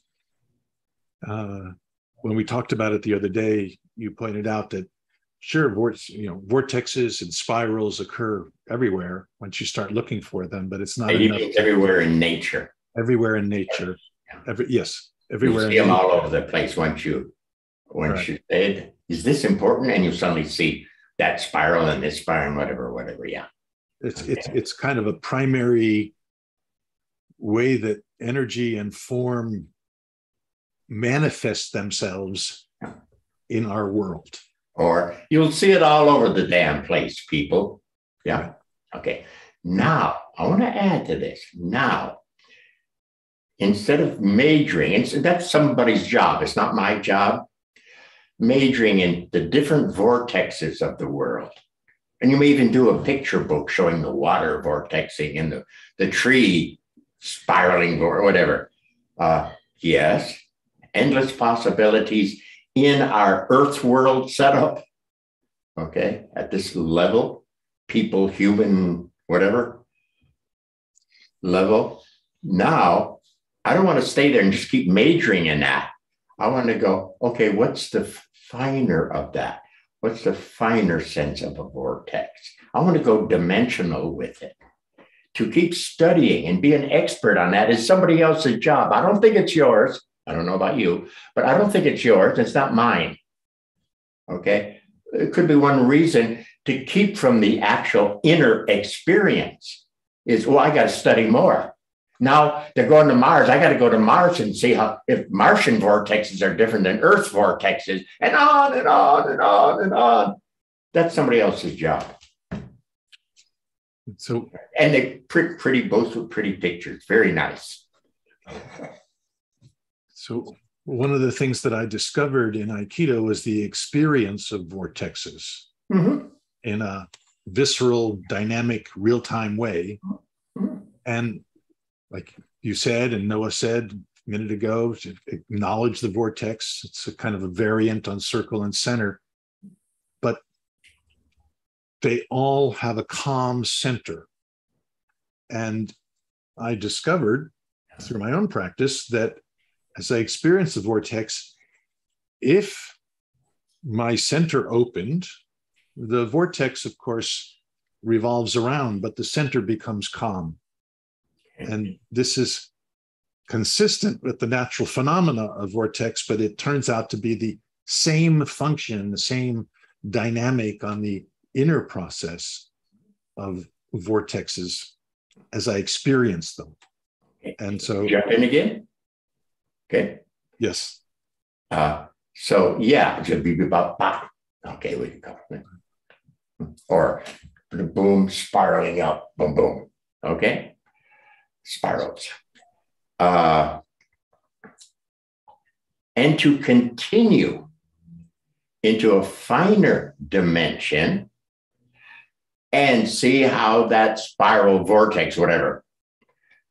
uh, when we talked about it the other day, you pointed out that sure, you know, vortexes and spirals occur everywhere once you start looking for them, but it's not enough. everywhere in nature. Everywhere in nature. Yeah. Every yes, everywhere. You see them all over the place once you once right. you said, "Is this important?" and you suddenly see that spiral and this spiral and whatever, whatever. Yeah, it's okay. it's it's kind of a primary way that energy and form manifest themselves in our world. Or you'll see it all over the damn place, people. Yeah. Okay. Now, I want to add to this. Now, instead of majoring, and that's somebody's job, it's not my job, majoring in the different vortexes of the world. And you may even do a picture book showing the water vortexing and the, the tree spiraling or whatever. Uh, yes, endless possibilities in our earth world setup. Okay, at this level, people, human, whatever level. Now, I don't want to stay there and just keep majoring in that. I want to go, okay, what's the finer of that? What's the finer sense of a vortex? I want to go dimensional with it. To keep studying and be an expert on that is somebody else's job. I don't think it's yours. I don't know about you, but I don't think it's yours. It's not mine. Okay. It could be one reason to keep from the actual inner experience is, well, I got to study more. Now they're going to Mars. I got to go to Mars and see how if Martian vortexes are different than Earth vortexes, and on and on and on and on. That's somebody else's job. So, and they pretty, pretty both with pretty pictures. Very nice. [laughs] So one of the things that I discovered in Aikido was the experience of vortexes mm-hmm. in a visceral, dynamic, real-time way. Mm-hmm. And like you said, and Noah said a minute ago, to acknowledge the vortex. It's a kind of a variant on circle and center, but they all have a calm center. And I discovered through my own practice that as I experienced the vortex, if my center opened, the vortex, of course, revolves around, but the center becomes calm. And this is consistent with the natural phenomena of vortex, but it turns out to be the same function, the same dynamic on the inner process of vortexes as I experience them. And so, jump in again. Okay. Yes. Uh, so yeah, about okay, we can go. Or boom, spiraling up, boom, boom. Okay? Spirals. Uh, and to continue into a finer dimension and see how that spiral vortex, whatever,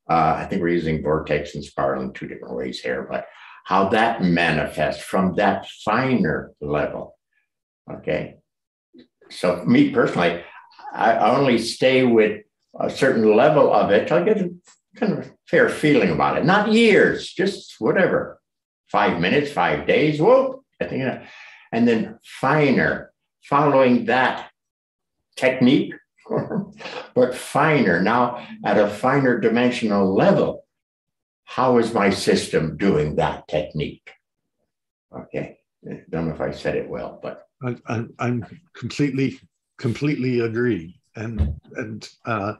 uh, I think we're using vortex and spiral in two different ways here, but how that manifests from that finer level. Okay. So, me personally, I only stay with a certain level of it I get a kind of fair feeling about it. Not years, just whatever, five minutes, five days. Whoop, I think, and then finer, following that technique, but finer, now at a finer dimensional level. How is my system doing that technique? Okay, I don't know if I said it well, but I, I'm completely, completely agree, and and uh,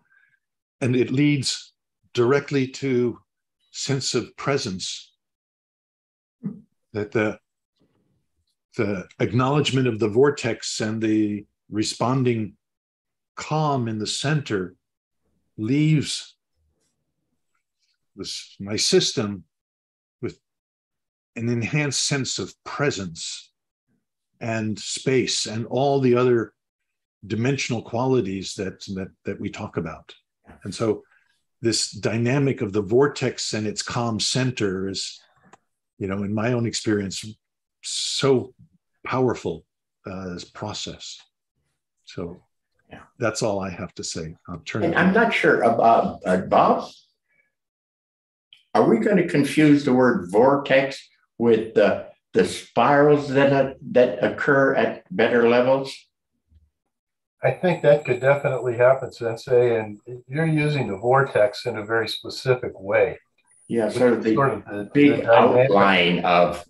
and it leads directly to sense of presence. That the the acknowledgement of the vortex and the responding calm in the center leaves this, my system with an enhanced sense of presence and space and all the other dimensional qualities that, that, that we talk about. And so this dynamic of the vortex and its calm center is, you know, in my own experience, so powerful uh, as process. So yeah. That's all I have to say. I'll turn and I'm not sure about uh, Bob. Are we going to confuse the word vortex with the the spirals that uh, that occur at better levels? I think that could definitely happen, Sensei, and you're using the vortex in a very specific way. Yeah, sort of the, sort of the big the outline of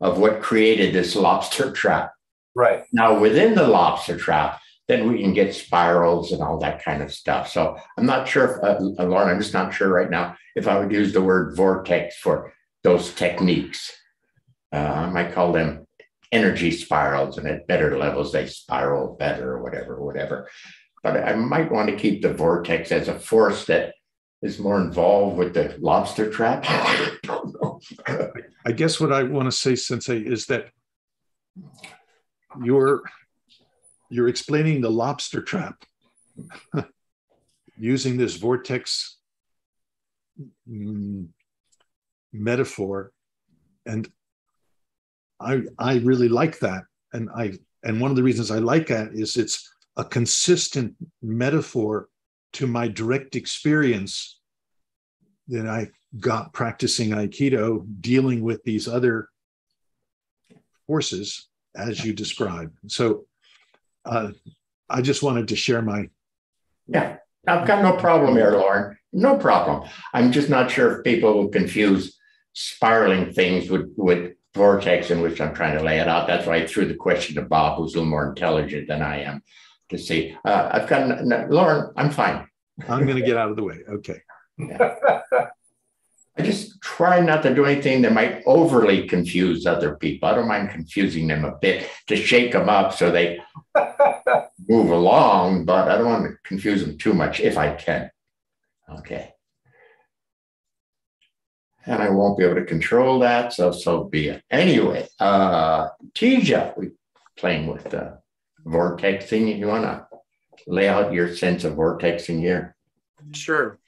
of what created this lobster trap. Right. Now, within the lobster trap, then we can get spirals and all that kind of stuff. So I'm not sure, if, uh, Lauren, I'm just not sure right now if I would use the word vortex for those techniques. Uh, I might call them energy spirals, and at better levels, they spiral better or whatever, whatever. But I might want to keep the vortex as a force that is more involved with the lobster trap. [laughs] I guess what I want to say, Sensei, is that your you're explaining the lobster trap [laughs] using this vortex mm, metaphor. And i i really like that. And i and one of the reasons i like that is it's a consistent metaphor to my direct experience that i got practicing aikido dealing with these other forces as you described so uh, I just wanted to share my. Yeah, I've got no problem here, Lauren. No problem. I'm just not sure if people will confuse spiraling things with, with vortex in which I'm trying to lay it out. That's why I threw the question to Bob, who's a little more intelligent than I am, to see. Uh, I've got, no, Lauren, I'm fine. I'm going to get out of the way. Okay. [laughs] Yeah. I just try not to do anything that might overly confuse other people. I don't mind confusing them a bit to shake them up so they [laughs] move along, but I don't want to confuse them too much if I can. Okay. And I won't be able to control that, so so be it. Anyway, uh TJ, we playing with the vortexing. You want to lay out your sense of vortexing here? Sure.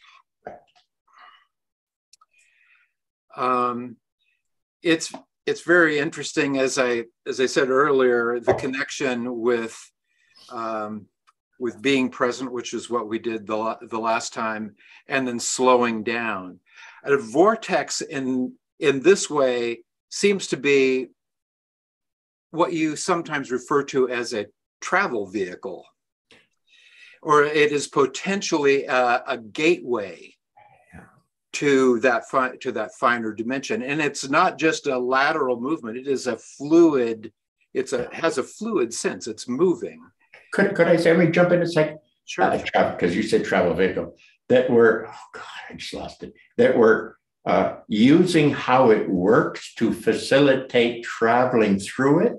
Um, it's it's very interesting as I as I said earlier, the connection with um, with being present, which is what we did the, the last time, and then slowing down. A vortex in in this way seems to be what you sometimes refer to as a travel vehicle, or it is potentially a, a gateway to that fi- to that finer dimension and it's not just a lateral movement it is a fluid it's a has a fluid sense it's moving could, could i say let me jump in a second sure because uh, you said travel vehicle that we're oh god i just lost it that we're uh, using how it works to facilitate traveling through it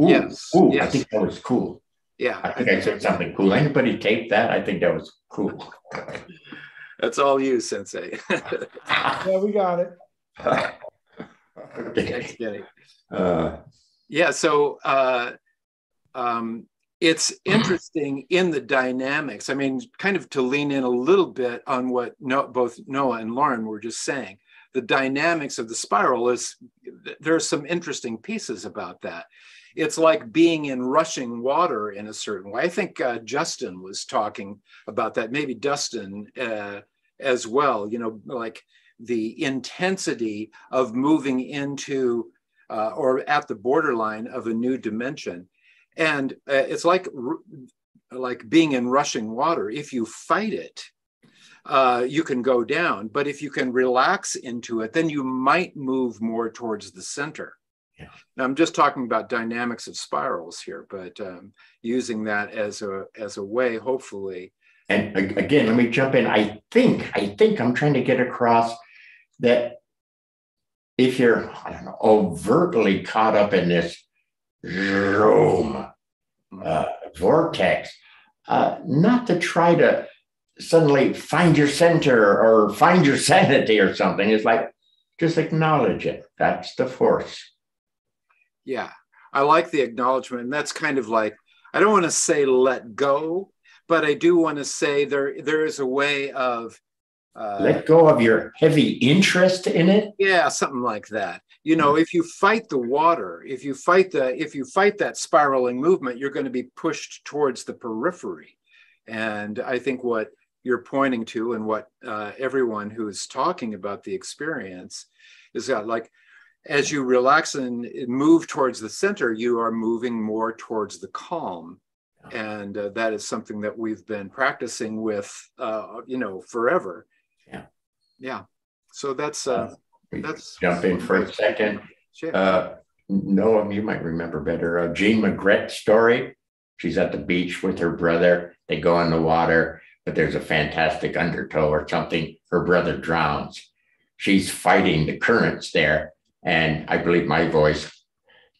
ooh, yes, ooh, yes i think that was cool Yeah. I think I said something cool. Anybody tape that? I think that was cool. [laughs] That's all you, Sensei. [laughs] Yeah, we got it. Okay. Thanks, Jenny. Uh, Yeah, so uh, um, it's interesting in the dynamics. I mean, kind of to lean in a little bit on what no, both Noah and Lauren were just saying. The dynamics of the spiral is there are some interesting pieces about that. It's like being in rushing water in a certain way. I think uh, Justin was talking about that, maybe Dustin uh, as well. You know, like the intensity of moving into uh, or at the borderline of a new dimension. And uh, it's like like being in rushing water. If you fight it, uh, you can go down. But if you can relax into it, then you might move more towards the center. Yeah. Now I'm just talking about dynamics of spirals here, but um, using that as a as a way, hopefully. and again, let me jump in. I think, I think I'm trying to get across that if you're, I don't know, overtly caught up in this zoom uh, vortex, uh, not to try to suddenly find your center or find your sanity or something. It's like just acknowledge it. That's the force. Yeah, I like the acknowledgement. And that's kind of like I don't want to say let go, but I do want to say there there is a way of uh, Let go of your heavy interest in it. yeah something like that you know if you fight the water if you fight the if you fight that spiraling movement you're going to be pushed towards the periphery and i think what you're pointing to and what uh, everyone who's talking about the experience is that like as you relax and move towards the center you are moving more towards the calm and uh, that is something that we've been practicing with uh, you know forever Yeah. yeah so that's uh that's jump in for a second. Shit. Uh, Noam, you might remember better. Uh, Jean McGrett's story. She's at the beach with her brother. They go in the water, but there's a fantastic undertow or something. Her brother drowns. She's fighting the currents there. And I believe my voice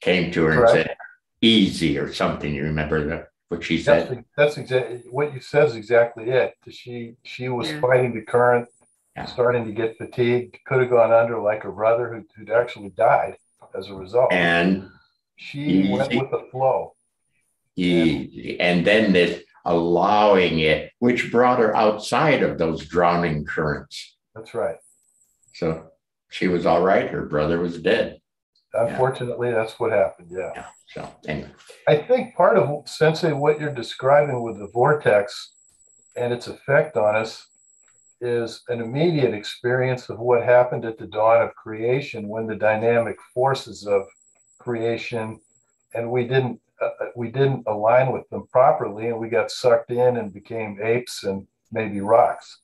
came to her and said, easy or something. You remember the, what she said? that's exactly what you said is exactly it. She she was Yeah. fighting the current, Yeah. starting to get fatigued, could have gone under like her brother who, who'd actually died as a result. And she went with the flow. easy. And then this allowing it, which brought her outside of those drowning currents. That's right. So she was all right. Her brother was dead. Unfortunately, that's what happened. Yeah. Yeah. So anyway, I think part of Sensei, what you're describing with the vortex and its effect on us is an immediate experience of what happened at the dawn of creation when the dynamic forces of creation and we didn't uh, uh, we didn't align with them properly and we got sucked in and became apes and maybe rocks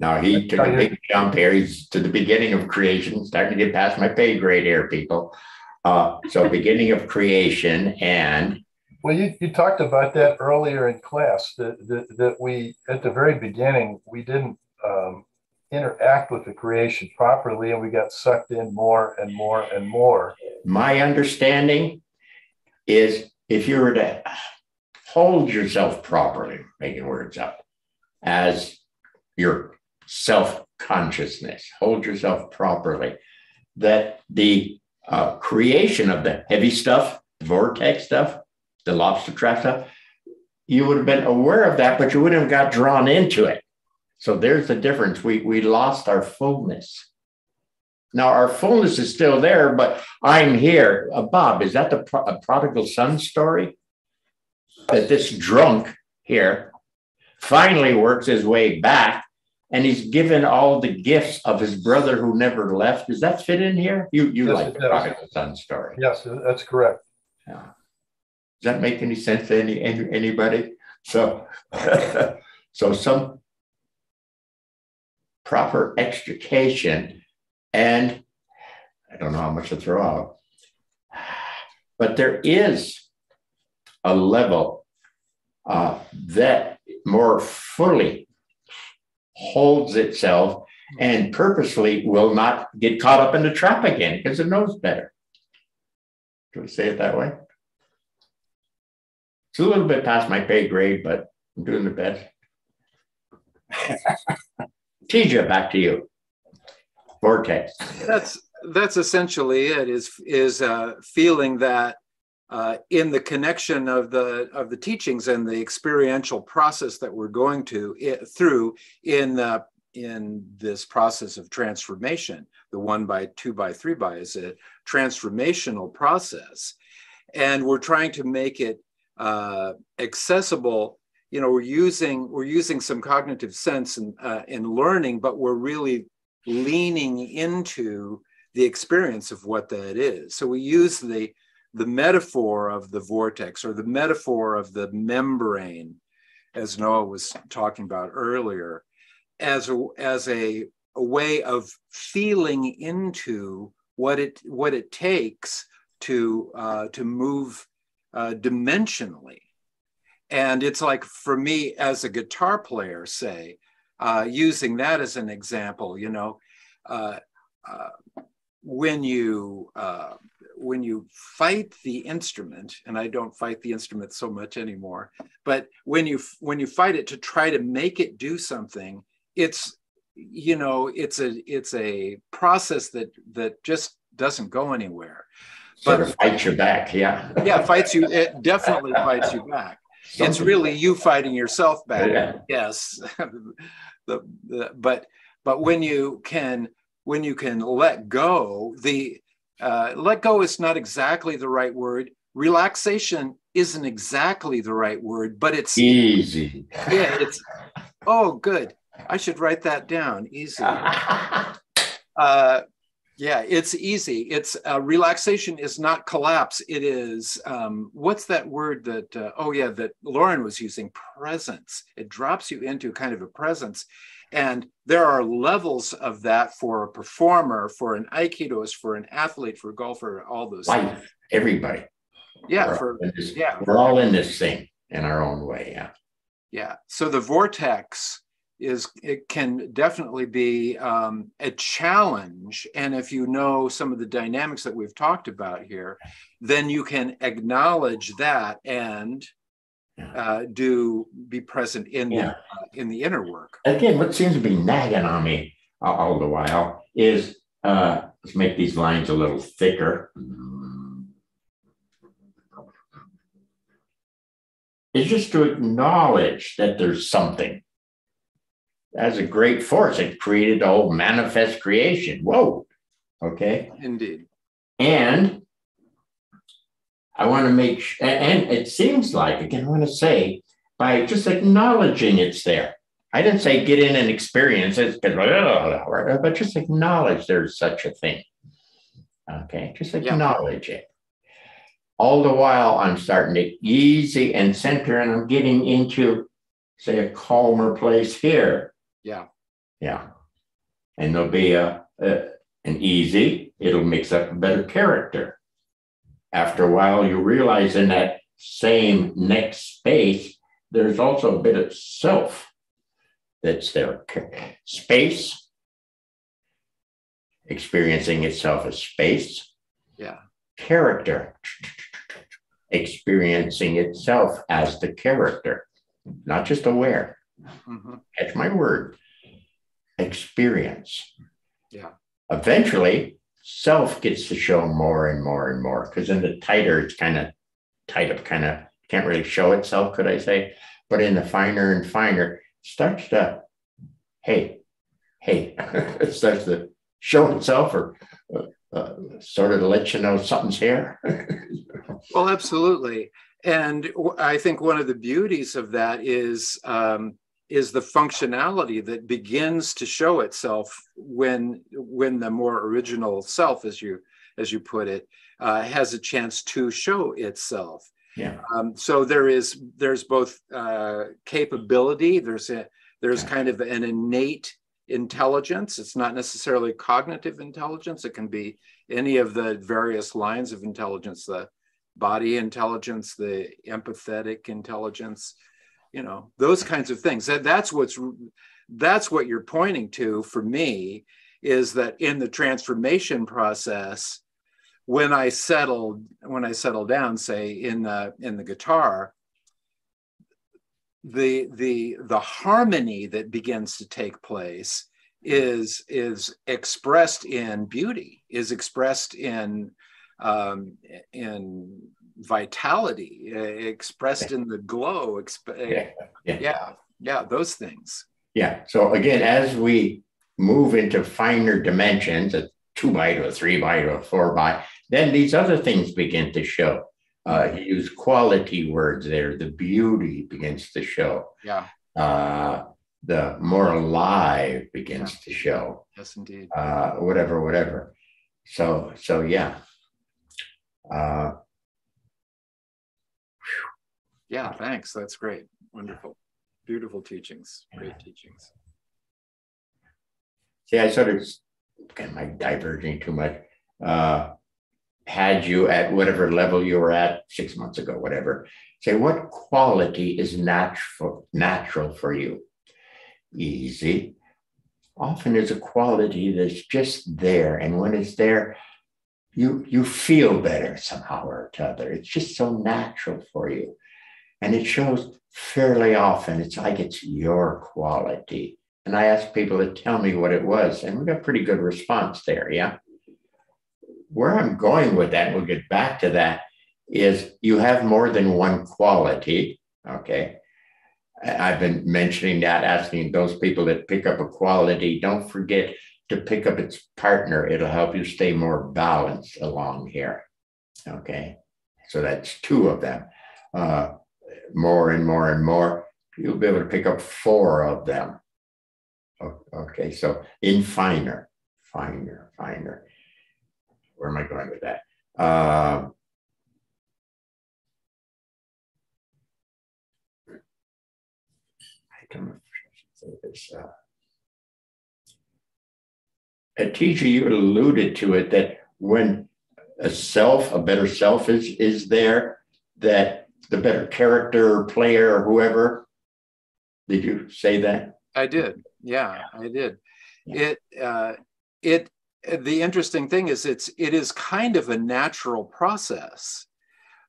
now he took a big jump here. He's to the beginning of creation, starting to get past my pay grade here, people. Uh, so [laughs] beginning of creation and Well, you, you talked about that earlier in class that, that, that we, at the very beginning, we didn't um, interact with the creation properly and we got sucked in more and more and more. my understanding is if you were to hold yourself properly, making words up, as your self consciousness, hold yourself properly, that the uh, creation of the heavy stuff, the vortex stuff, the lobster trap stuff, you would have been aware of that, but you wouldn't have got drawn into it. So there's the difference. We we lost our fullness. Now our fullness is still there, but I'm here. Uh, Bob, is that the pro- prodigal son story? That this drunk here finally works his way back and he's given all the gifts of his brother who never left. Does that fit in here? You you Yes, like the prodigal son story. Yes, that's correct. Yeah. Does that make any sense to any, any anybody? So [laughs] so some proper extrication and I don't know how much to throw out. But there is a level uh, that more fully holds itself and purposely will not get caught up in the trap again because it knows better. Do we say it that way? It's a little bit past my pay grade, but I'm doing the best. [laughs] TJ, back to you. Vortex. That's that's essentially it. Is is uh, feeling that uh, in the connection of the of the teachings and the experiential process that we're going to it, through in the in this process of transformation, the one by two by three by is a transformational process, and we're trying to make it uh, accessible. You know, we're using we're using some cognitive sense in, uh, in learning, but we're really leaning into the experience of what that is. So we use the the metaphor of the vortex or the metaphor of the membrane, as Noah was talking about earlier, as a, as a, a way of feeling into what it what it takes to uh, to move uh, dimensionally. And it's like for me as a guitar player, say, uh, using that as an example, you know, uh, uh, when you uh, when you fight the instrument, and I don't fight the instrument so much anymore, but when you when you fight it to try to make it do something, it's you know it's a it's a process that that just doesn't go anywhere. Sort of fights you back, yeah. yeah, fights you. It definitely [laughs] fights you back. Something. It's really you fighting yourself back. Yeah. Yes, [laughs] the, the, but but when you can when you can let go, the uh, let go is not exactly the right word. Relaxation isn't exactly the right word, but it's easy. Yeah, it's oh good. I should write that down. Easy. [laughs] Uh, yeah, it's easy. It's uh, relaxation is not collapse. It is um, what's that word that? Uh, oh yeah, that Lauren was using. Presence. It drops you into kind of a presence, and there are levels of that for a performer, for an aikidoist, for an athlete, for a golfer, all those. Life, things. everybody. Yeah, we're for this, yeah, we're all in this thing in our own way. Yeah. Yeah. So the vortex is it can definitely be um, a challenge, and if you know some of the dynamics that we've talked about here, then you can acknowledge that and uh, do be present in yeah. the uh, in the inner work. Again, what seems to be nagging on me all the while is uh, let's make these lines a little thicker. Is just to acknowledge that there's something. That's a great force. It created the whole manifest creation. Whoa. Okay. Indeed. And I want to make sure, and it seems like, again, I want to say, by just acknowledging it's there. I didn't say get in and experience it, but just acknowledge there's such a thing. Okay, just acknowledge yeah. it. All the while, I'm starting to easy and center, and I'm getting into, say, a calmer place here. Yeah. Yeah. And there'll be a, a an easy, it'll mix up a better character after a while, you realize in that same next space, there's also a bit of self that's there. Space, experiencing itself as space. Yeah. Character, experiencing itself as the character, not just aware. Mm-hmm. Catch my word. Experience. Yeah. Eventually, self gets to show more and more and more because in the tighter it's kind of tight up kind of can't really show itself could i say? But in the finer and finer starts to hey hey [laughs] it starts to show itself or uh, uh, sort of let you know something's here. [laughs] Well absolutely. And i think one of the beauties of that is um, is the functionality that begins to show itself when when the more original self as you as you put it uh, has a chance to show itself. Yeah. Um, so there is there's both uh, capability there's a there's kind of an innate intelligence. It's not necessarily cognitive intelligence. It can be any of the various lines of intelligence the body intelligence the empathetic intelligence you know those kinds of things. That that's what's that's what you're pointing to for me is that in the transformation process when i settled when i settled down say in the in the guitar the the the harmony that begins to take place is is expressed in beauty, is expressed in um, in vitality, uh, expressed in the glow. Exp- Yeah, yeah. yeah, yeah, those things. Yeah. So again, as we move into finer dimensions, a two by to a three by to a four by, then these other things begin to show. Uh, you use quality words there. The beauty begins to show. Yeah, Uh, the more alive begins to show. yes, indeed. Uh, whatever, whatever. So, so yeah. Uh, Yeah, thanks. That's great. Wonderful. Beautiful teachings. Great teachings. See, I sort of, am I diverging too much? Uh, had you at whatever level you were at six months ago, whatever, say what quality is natural, natural for you? Easy. Often is a quality that's just there. And when it's there, you you feel better somehow or other. It's just so natural for you. And it shows fairly often. It's like it's your quality. And I asked people to tell me what it was, and we got pretty good response there. Yeah. Where I'm going with that, we'll get back to that, is you have more than one quality. Okay. I've been mentioning that, asking those people that pick up a quality, don't forget to pick up its partner. It'll help you stay more balanced along here. Okay. So that's two of them. Uh, more and more and more, you'll be able to pick up four of them. Okay, so in finer, finer, finer. Where am I going with that? Um, I don't know if I should say this. Uh, a teacher, you alluded to it that when a self, a better self is is there, that the better character, player, or whoever. Did you say that? I did. Yeah, I did. It uh, it the interesting thing is it's it is kind of a natural process,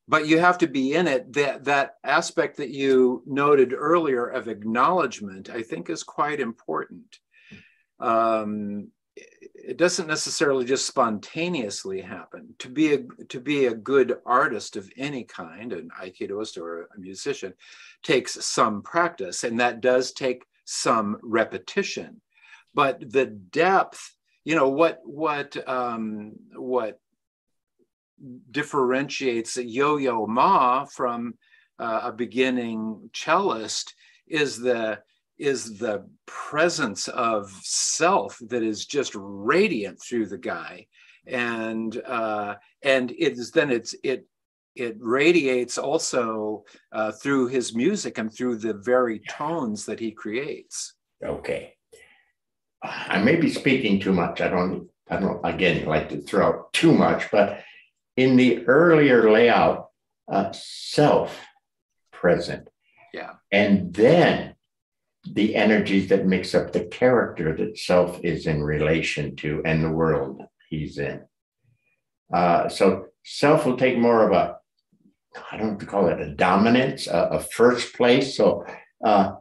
but you have to be in it. That that aspect that you noted earlier of acknowledgement, I think, is quite important. Um, it doesn't necessarily just spontaneously happen. To be a to be a good artist of any kind, an aikidoist or a musician, takes some practice, and that does take some repetition. But the depth, you know, what what um, what differentiates a Yo-Yo Ma from uh, a beginning cellist is the is the presence of self that is just radiant through the guy and uh, and it is then it's it it radiates also uh, through his music and through the very tones that he creates Okay. I may be speaking too much. I don't, I don't, again, like to throw out too much, but in the earlier layout, uh, self present. Yeah. And then the energies that makes up the character that self is in relation to and the world he's in. Uh, so self will take more of a, I don't to call it a dominance, a, a first place. So, uh,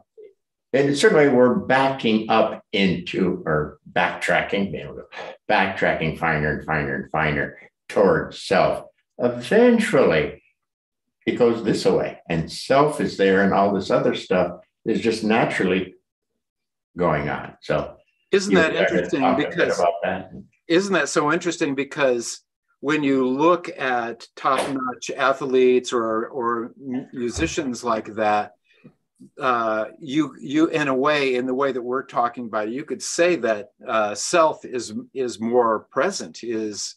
and certainly we're backing up into or backtracking, backtracking finer and finer and finer towards self. Eventually, it goes this way, and self is there, and all this other stuff is just naturally going on. So, isn't that interesting talking a bit because that. isn't that so interesting because when you look at top-notch athletes or or musicians like that uh, you you in a way in the way that we're talking about it, you could say that uh, self is is more present is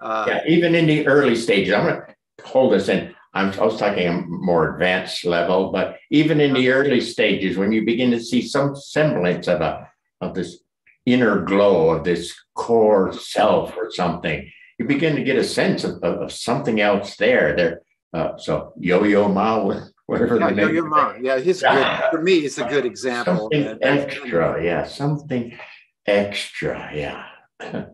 uh, yeah, even in the early stages, I'm going to hold this in. I'm, I was talking a more advanced level, but even in the early stages, when you begin to see some semblance of a of this inner glow of this core self or something, you begin to get a sense of, of, of something else there. There, uh, so Yo-Yo Ma, whatever yeah, the name. Yo-Yo Ma. Yeah, he's good. For me, he's a good example. Something extra, yeah, something extra, yeah. [laughs]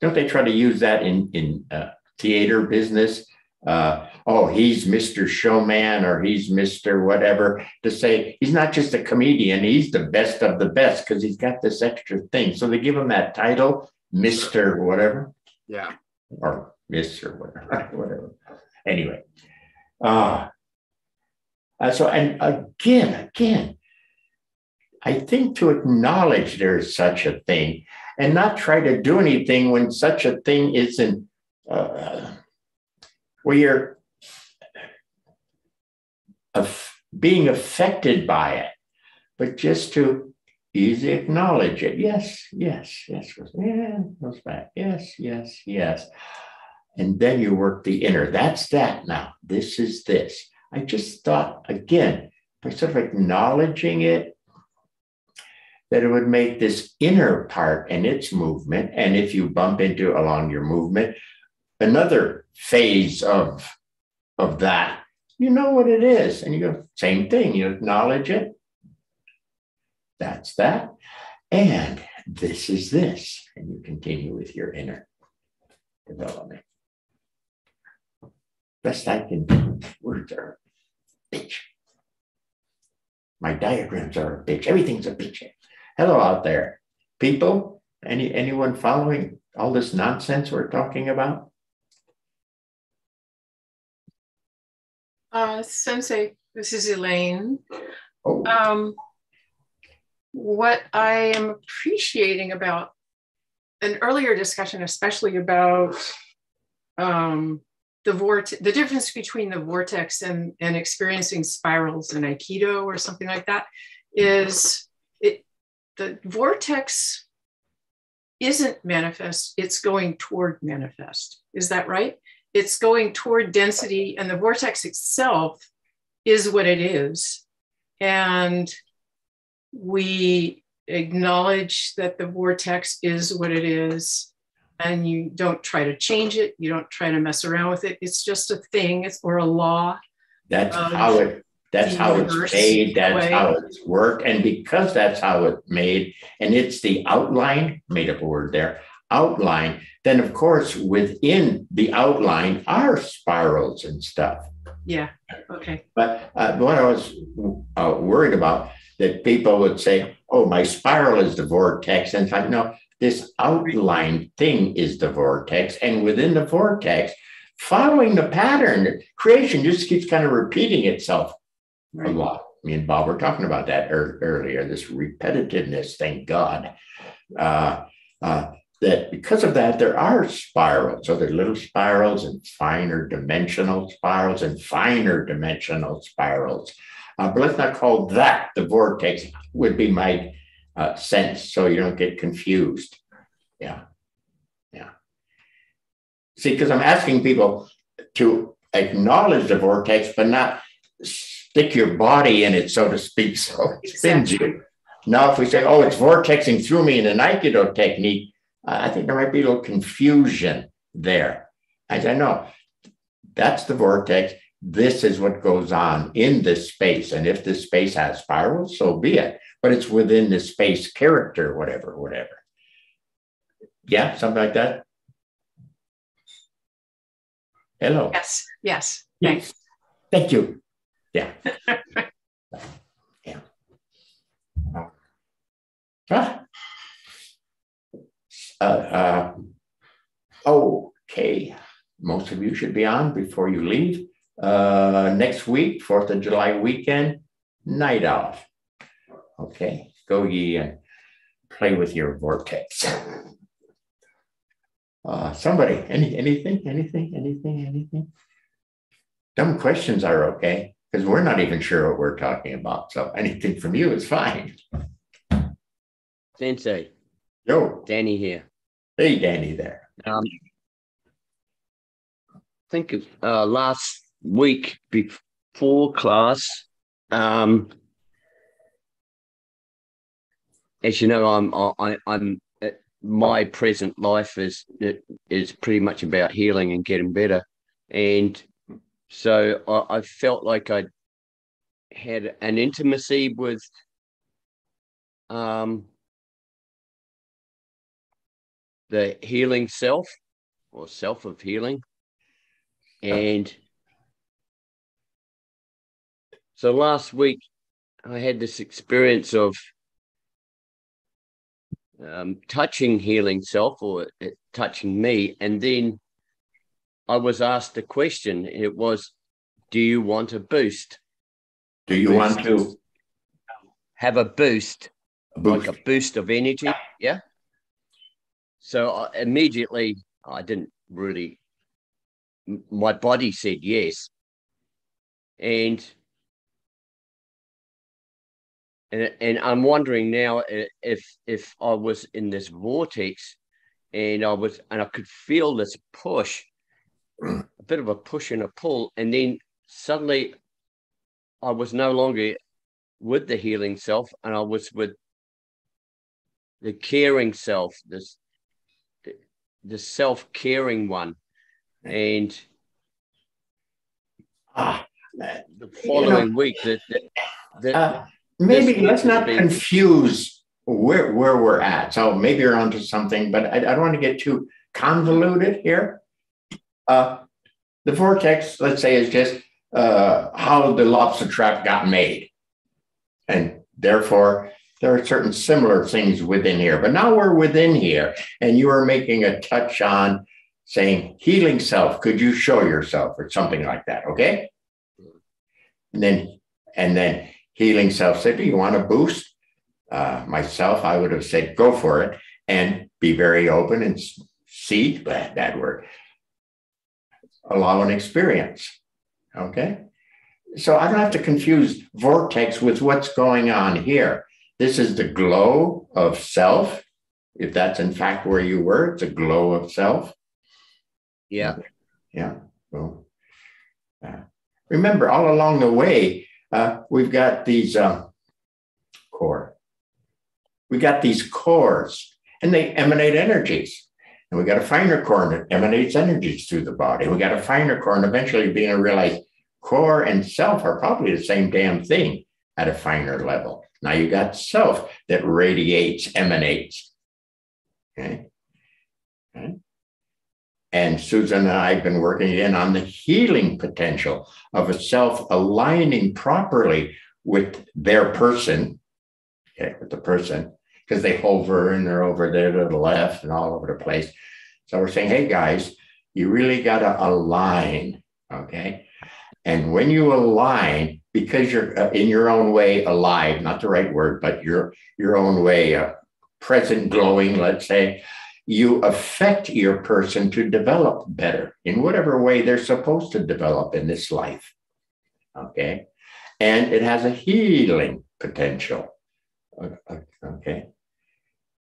Don't they try to use that in in uh, theater business? uh, oh, he's Mr. Showman or he's Mr. whatever, to say he's not just a comedian, he's the best of the best because he's got this extra thing. So they give him that title, Mr. whatever. Yeah. Or Miss or whatever. [laughs] whatever. Anyway. Uh, uh, so, and again, again, I think to acknowledge there is such a thing and not try to do anything when such a thing isn't. Uh, where you're of being affected by it, but just to easily acknowledge it. Yes, yes, yes, yeah, goes back. Yes, yes, yes. And then you work the inner. That's that now. This is this. I just thought, again, by sort of acknowledging it, that it would make this inner part and its movement. And if you bump into along your movement, another phase of, of that, you know what it is. And you go, same thing, you acknowledge it. That's that. And this is this. And you continue with your inner development. Best I can do. Words are bitch. My diagrams are a bitch. Everything's a bitch. Hello out there. People, any anyone following all this nonsense we're talking about? Uh, Sensei, this is Elaine. Oh. Um, what I am appreciating about an earlier discussion, especially about um, the vortex, the difference between the vortex and, and experiencing spirals in Aikido or something like that, is it the vortex isn't manifest, it's going toward manifest. Is that right? It's going toward density, and the vortex itself is what it is. And we acknowledge that the vortex is what it is, and you don't try to change it, you don't try to mess around with it. It's just a thing, it's or a law. That's how it that's how it's made. That's way. how it's worked. And because that's how it's made, and it's the outline, made up a word there, outline, then of course within the outline are spirals and stuff. Yeah. Okay. But uh, what I was uh, worried about that people would say, "Oh, my spiral is the vortex," and it's like, no, this outline thing is the vortex, and within the vortex, following the pattern, creation just keeps kind of repeating itself right. a lot. Me and Bob were talking about that er- earlier. This repetitiveness, thank God. Uh, uh, that because of that, there are spirals. So there are little spirals and finer dimensional spirals and finer dimensional spirals. Uh, but let's not call that the vortex, would be my uh, sense, so you don't get confused. Yeah. Yeah. See, because I'm asking people to acknowledge the vortex, but not stick your body in it, so to speak, [laughs] so it spins exactly. you. Now, if we say, oh, it's vortexing through me in an Aikido technique, I think there might be a little confusion there. I said, no, that's the vortex. This is what goes on in this space. And if this space has spirals, so be it. But it's within the space character, whatever, whatever. Yeah, something like that. Hello. Yes, yes. Thanks. Thank you. Yeah. [laughs] yeah. Huh? Uh, uh, okay, most of you should be on before you leave. Uh, next week, 4th of July weekend, night off. Okay, go ye and play with your vortex. [laughs] Uh, somebody, any, anything, anything, anything, anything? Dumb questions are okay because we're not even sure what we're talking about. So anything from you is fine. Sensei. Yo. Danny here. Hey, Danny there. Um, I think uh, last week before class, um, as you know, I'm I, I'm uh, my present life is is pretty much about healing and getting better, and so I, I felt like I had an intimacy with um, the healing self or self of healing. And so last week, I had this experience of um, touching healing self or it touching me. And then I was asked a question. It was, Do you want a boost? Do you want to have a boost, a boost. like a boost of energy? Yeah. So I, immediately, I didn't really, my body said yes. And and, and I'm wondering now if if I was in this vortex and I was and I could feel this push, [clears throat] a bit of a push and a pull, and then suddenly I was no longer with the healing self and I was with the caring self, this the self-caring one. And ah, the following you know, week that, that, that uh, maybe let's not be... confuse where where we're at. So maybe you're onto something, but I, I don't want to get too convoluted here. Uh, the vortex, let's say, is just uh, how the lobster trap got made, and therefore there are certain similar things within here. But now we're within here, and you are making a touch on saying healing self. Could you show yourself or something like that? Okay. And then and then healing self said, Do you want to boost? Uh, myself, I would have said, Go for it and be very open and see, bad, bad word, allow an experience. Okay. So I don't have to confuse vortex with what's going on here. This is the glow of self. If that's in fact where you were, it's a glow of self. Yeah. Yeah. Well, uh, remember, all along the way, uh, we've got these um, core. We got these cores, and they emanate energies. And we got a finer core that emanates energies through the body. We got a finer core, and eventually being to realize core and self are probably the same damn thing at a finer level. Now you got self that radiates, emanates. Okay. okay. And Susan and I have been working in on the healing potential of a self aligning properly with their person, okay, with the person, because they hover and they're over there to the left and all over the place. So we're saying, hey guys, you really got to align, okay? And when you align, because you're uh, in your own way alive, not the right word, but your your own way, uh, present glowing, let's say, you affect your person to develop better in whatever way they're supposed to develop in this life. Okay. And it has a healing potential. Okay.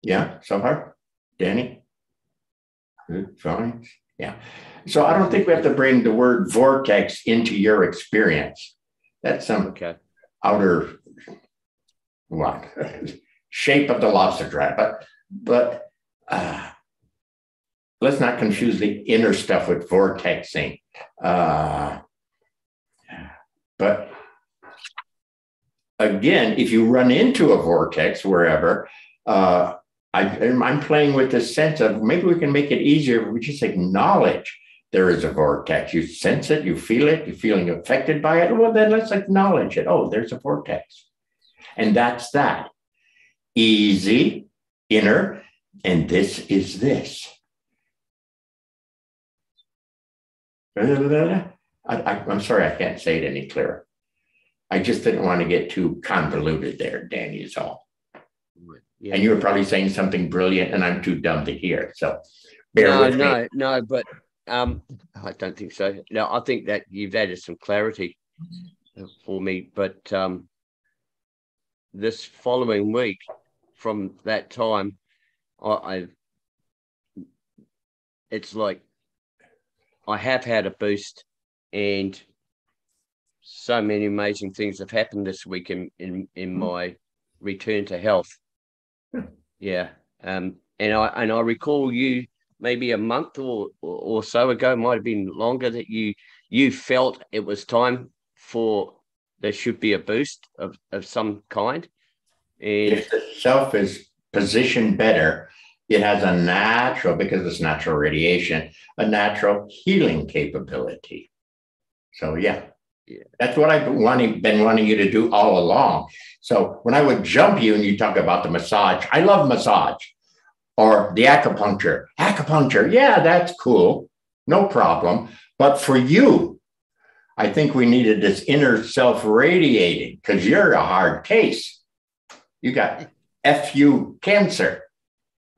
Yeah, so far? Danny? Good. Yeah. So I don't think we have to bring the word vortex into your experience. That's some okay. outer what shape of the lobster trap. But but uh, let's not confuse the inner stuff with vortexing. Uh, but again, if you run into a vortex wherever, uh, I, am playing with the sense of maybe we can make it easier if we just acknowledge there is a vortex. You sense it, you feel it, you're feeling affected by it. Well, then let's acknowledge it. Oh, there's a vortex. And that's that. Easy, inner, and this is this. I, am sorry, I can't say it any clearer. I just didn't want to get too convoluted there, Danny, is all. Yeah. And you were probably saying something brilliant, and I'm too dumb to hear. So bear no, with no, me. no, but um, I don't think so. No, I think that you've added some clarity for me. But um, this following week, from that time, I, have it's like I have had a boost, and so many amazing things have happened this week in in, in hmm. my return to health. Yeah, um, and I and I recall you maybe a month or or so ago, might have been longer, that you you felt it was time for there should be a boost of, of some kind. And if the self is positioned better it has a natural, because it's natural radiation, a natural healing capability. So yeah, yeah. that's what I've been wanting, been wanting you to do all along. So when I would jump you and you talk about the massage, I love massage or the acupuncture. Acupuncture, yeah, that's cool, no problem. But for you, I think we needed this inner self radiating because you're a hard case. You got FU cancer.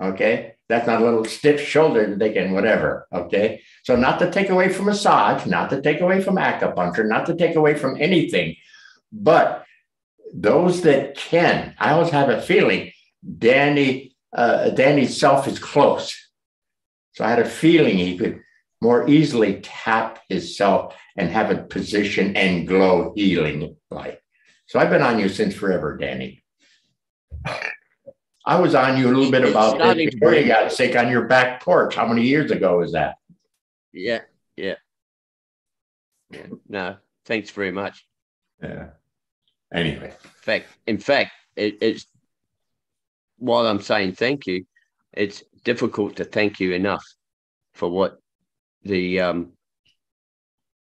Okay. That's not a little stiff shoulder that they can, whatever. Okay. So, not to take away from massage, not to take away from acupuncture, not to take away from anything, but those that can, I always have a feeling Danny, uh, Danny's self is close. So, I had a feeling he could more easily tap his self and have a position and glow healing light. So, I've been on you since forever, Danny. I was on you a little bit about this before you got sick on your back porch. How many years ago was that? Yeah, yeah. yeah. No, thanks very much. Yeah. Anyway. In fact, in fact, it, it's while I'm saying thank you, it's difficult to thank you enough for what the um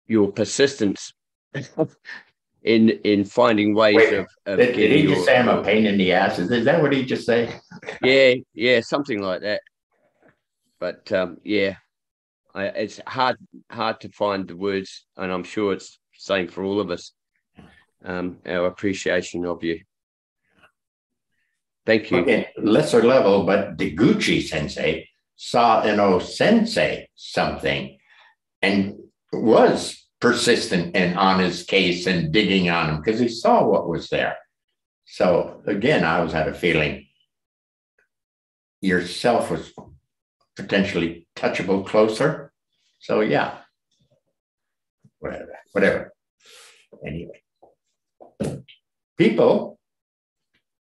your persistence [laughs] in in finding ways Wait, of, of did, did he your, just say I'm a pain in the ass? Is, is that what he just say? [laughs] Yeah, yeah, something like that. But um, yeah, I, it's hard hard to find the words, and I'm sure it's same for all of us. Um, our appreciation of you. Thank you. Okay, lesser level, but Deguchi Sensei saw in O Sensei something, and was persistent and on his case and digging on him because he saw what was there. So again, I always had a feeling yourself was potentially touchable closer. So yeah, whatever, whatever. Anyway, people,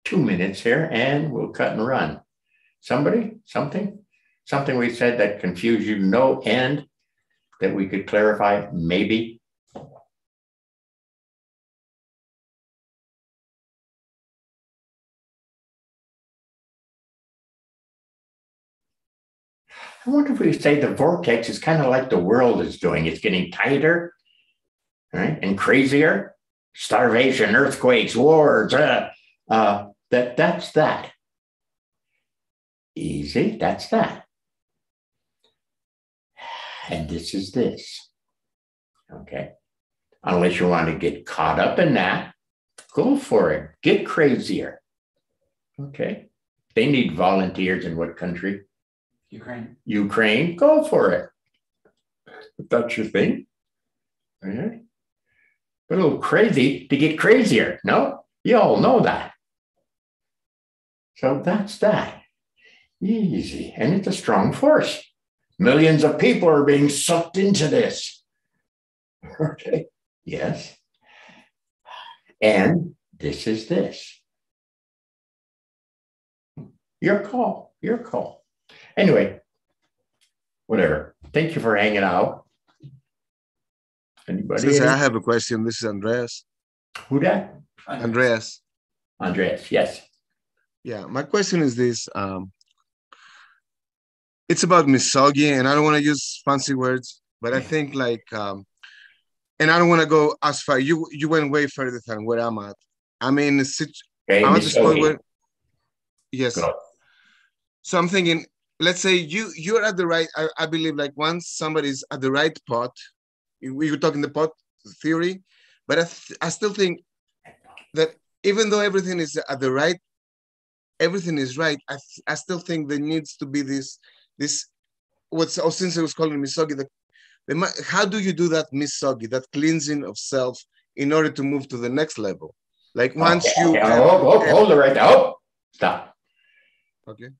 two minutes here and we'll cut and run. Somebody, something, something we said that confused you no end that we could clarify, maybe? I wonder if we say the vortex is kind of like the world is doing. It's getting tighter, right, and crazier. Starvation, earthquakes, wars. Uh, uh, that that's that. Easy. That's that and this is this. Okay. Unless you want to get caught up in that, go for it. Get crazier. Okay. They need volunteers in what country? Ukraine. Ukraine. Go for it. If that's your thing. All right. a little crazy to get crazier. No? You all know that. So that's that. Easy. And it's a strong force. Millions of people are being sucked into this. [laughs] Okay. Yes. And this is this. Your call. Your call. Anyway, whatever. Thank you for hanging out. Anybody? I have a question. This is Andreas. Who that? Andreas. Andreas, yes. Yeah, my question is this. Um, it's about misogi, and I don't want to use fancy words, but I think like, um, and I don't want to go as far. You you went way further than where I'm at. I mean, okay, I'm at this point where, yes. So I'm thinking, let's say you you're at the right. I, I believe like once somebody's at the right pot, we were talking the pot theory, but I, I still think that even though everything is at the right everything is right, I, I still think there needs to be this this what's oh, since it was calling misogi the, the, how do you do that misogi that cleansing of self in order to move to the next level like oh, once okay, you okay. Oh, oh, oh, hold it right now. oh stop okay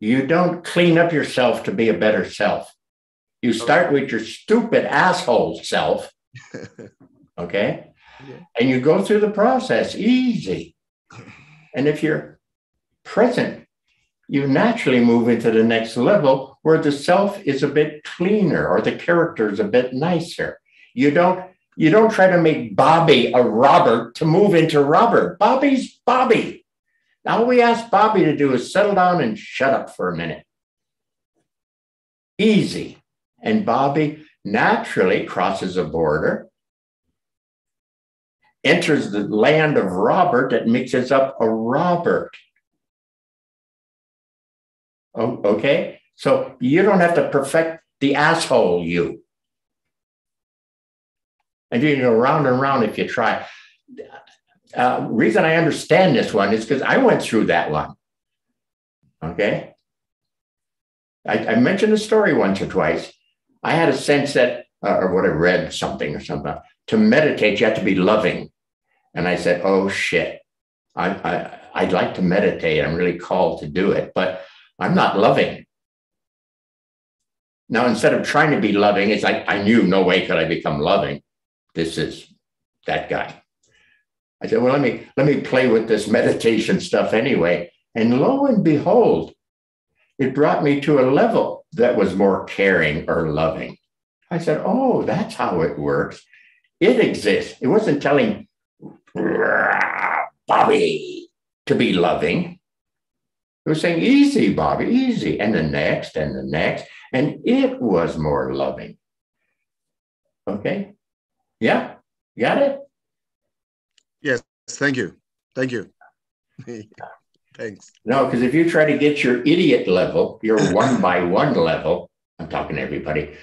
you don't clean up yourself to be a better self you start okay. with your stupid asshole self [laughs] okay yeah. and you go through the process easy [laughs] and if you're present you naturally move into the next level where the self is a bit cleaner or the character is a bit nicer. You don't you don't try to make Bobby a Robert to move into Robert. Bobby's Bobby. All we ask Bobby to do is settle down and shut up for a minute. Easy. And Bobby naturally crosses a border, enters the land of Robert that mixes up a Robert. Oh, okay? So you don't have to perfect the asshole you. And you can go round and round if you try. Uh, reason I understand this one is because I went through that one. Okay. I, I, mentioned the story once or twice. I had a sense that, uh, or what I read something or something, to meditate, you have to be loving. And I said, oh shit, I, I, I'd like to meditate. I'm really called to do it, but I'm not loving. Now, instead of trying to be loving, it's like I knew no way could I become loving. This is that guy. I said, well, let me let me play with this meditation stuff anyway. And lo and behold, it brought me to a level that was more caring or loving. I said, oh, that's how it works. It exists. It wasn't telling Bobby to be loving. It was saying, easy, Bobby, easy. And the next and the next. And it was more loving. Okay. Yeah. Got it? Yes. Thank you. Thank you. [laughs] Thanks. No, because if you try to get your idiot level, your one by one level, I'm talking to everybody,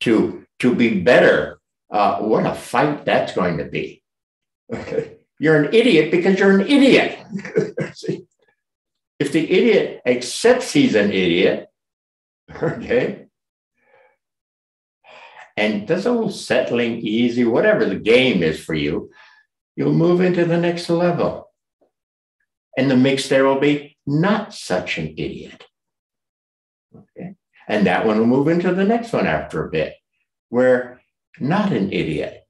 to to be better, uh, what a fight that's going to be. Okay. You're an idiot because you're an idiot. [laughs] if the idiot accepts he's an idiot, okay, and does a little settling easy, whatever the game is for you, you'll move into the next level. And the mix there will be not such an idiot. Okay. And that one will move into the next one after a bit, where not an idiot.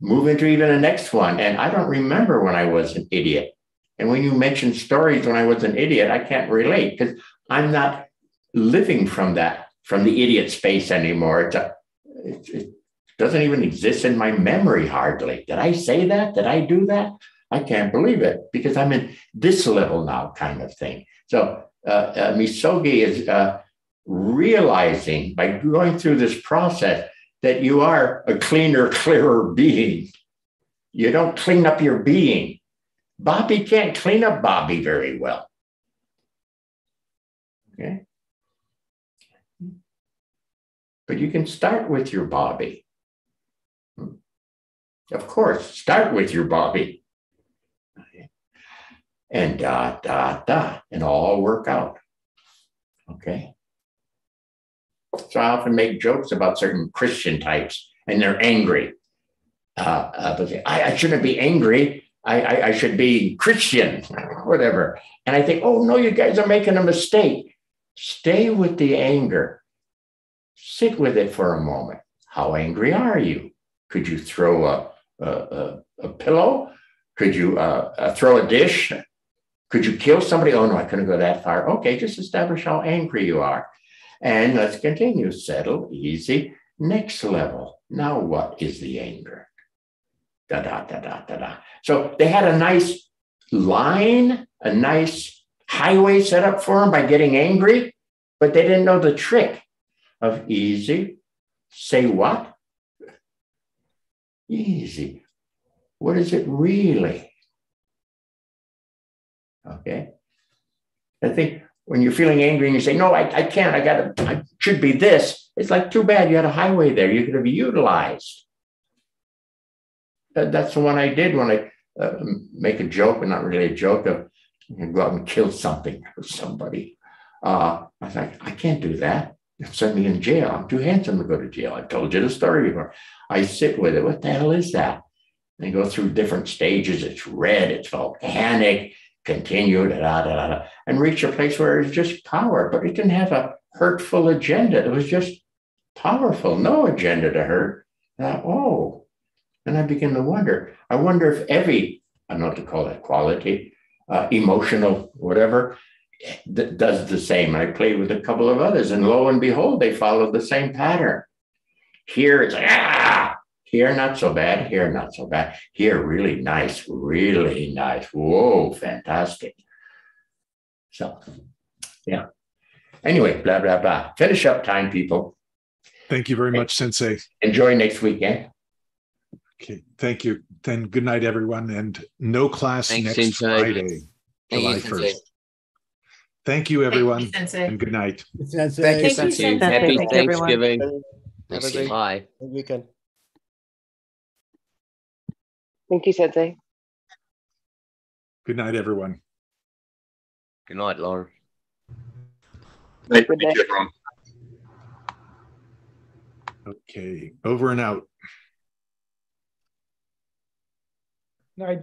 Move into even the next one. And I don't remember when I was an idiot. And when you mention stories when I was an idiot, I can't relate because I'm not living from that, from the idiot space anymore. A, it, it doesn't even exist in my memory hardly. Did I say that? Did I do that? I can't believe it because I'm in this level now, kind of thing. So uh, uh, Misogi is uh, realizing by going through this process that you are a cleaner, [laughs] clearer being. You don't clean up your being. Bobby can't clean up Bobby very well. Okay. But you can start with your Bobby. Hmm? Of course, start with your Bobby. And da, da, da, and all work out. Okay. So I often make jokes about certain Christian types and they're angry. Uh, uh, I, I, shouldn't be angry. I, I, I should be Christian, [laughs] whatever. And I think, oh, no, you guys are making a mistake. Stay with the anger. Sit with it for a moment. How angry are you? Could you throw a, a, a, a pillow? Could you uh, uh, throw a dish? Could you kill somebody? Oh, no, I couldn't go that far. Okay, just establish how angry you are. And let's continue. Settle, easy. Next level. Now, what is the anger? Da da da da da da. So they had a nice line, a nice highway set up for them by getting angry, but they didn't know the trick of easy. Say what? Easy. What is it really? Okay. I think when you're feeling angry and you say, no, I, I can't, I got to, I should be this. It's like, too bad you had a highway there. You could have utilized. That's the one I did when I uh, make a joke, but not really a joke of go out and kill something [laughs] or somebody. Uh, I thought, I can't do that. They'll send me in jail. I'm too handsome to go to jail. I've told you the story before. I sit with it. What the hell is that? They go through different stages. It's red, it's volcanic, continue, da, da, da, da, and reach a place where it's just power, but it didn't have a hurtful agenda. It was just powerful, no agenda to hurt. Uh, oh, and I begin to wonder. I wonder if every, I don't know what to call that quality, uh, emotional, whatever, does the same. I played with a couple of others, and lo and behold, they followed the same pattern. Here it's like, ah, here not so bad, here not so bad, here really nice, really nice. Whoa, fantastic. So, yeah. Anyway, blah, blah, blah. Finish up time, people. Thank you very much, Sensei. Enjoy next weekend. Okay, thank you. Then good night, everyone, and no class Thanks, next Sensei. Friday, Thank you, July Sensei. 1st. Thank you, everyone, Sensei. and good night. Sensei. Thank you, Sensei. Sensei. Happy Thank you, everyone. Thanksgiving. Have a great Bye. weekend. Thank you, Sensei. Good night, everyone. Good night, Lauren. Good night. Okay, over and out. Night,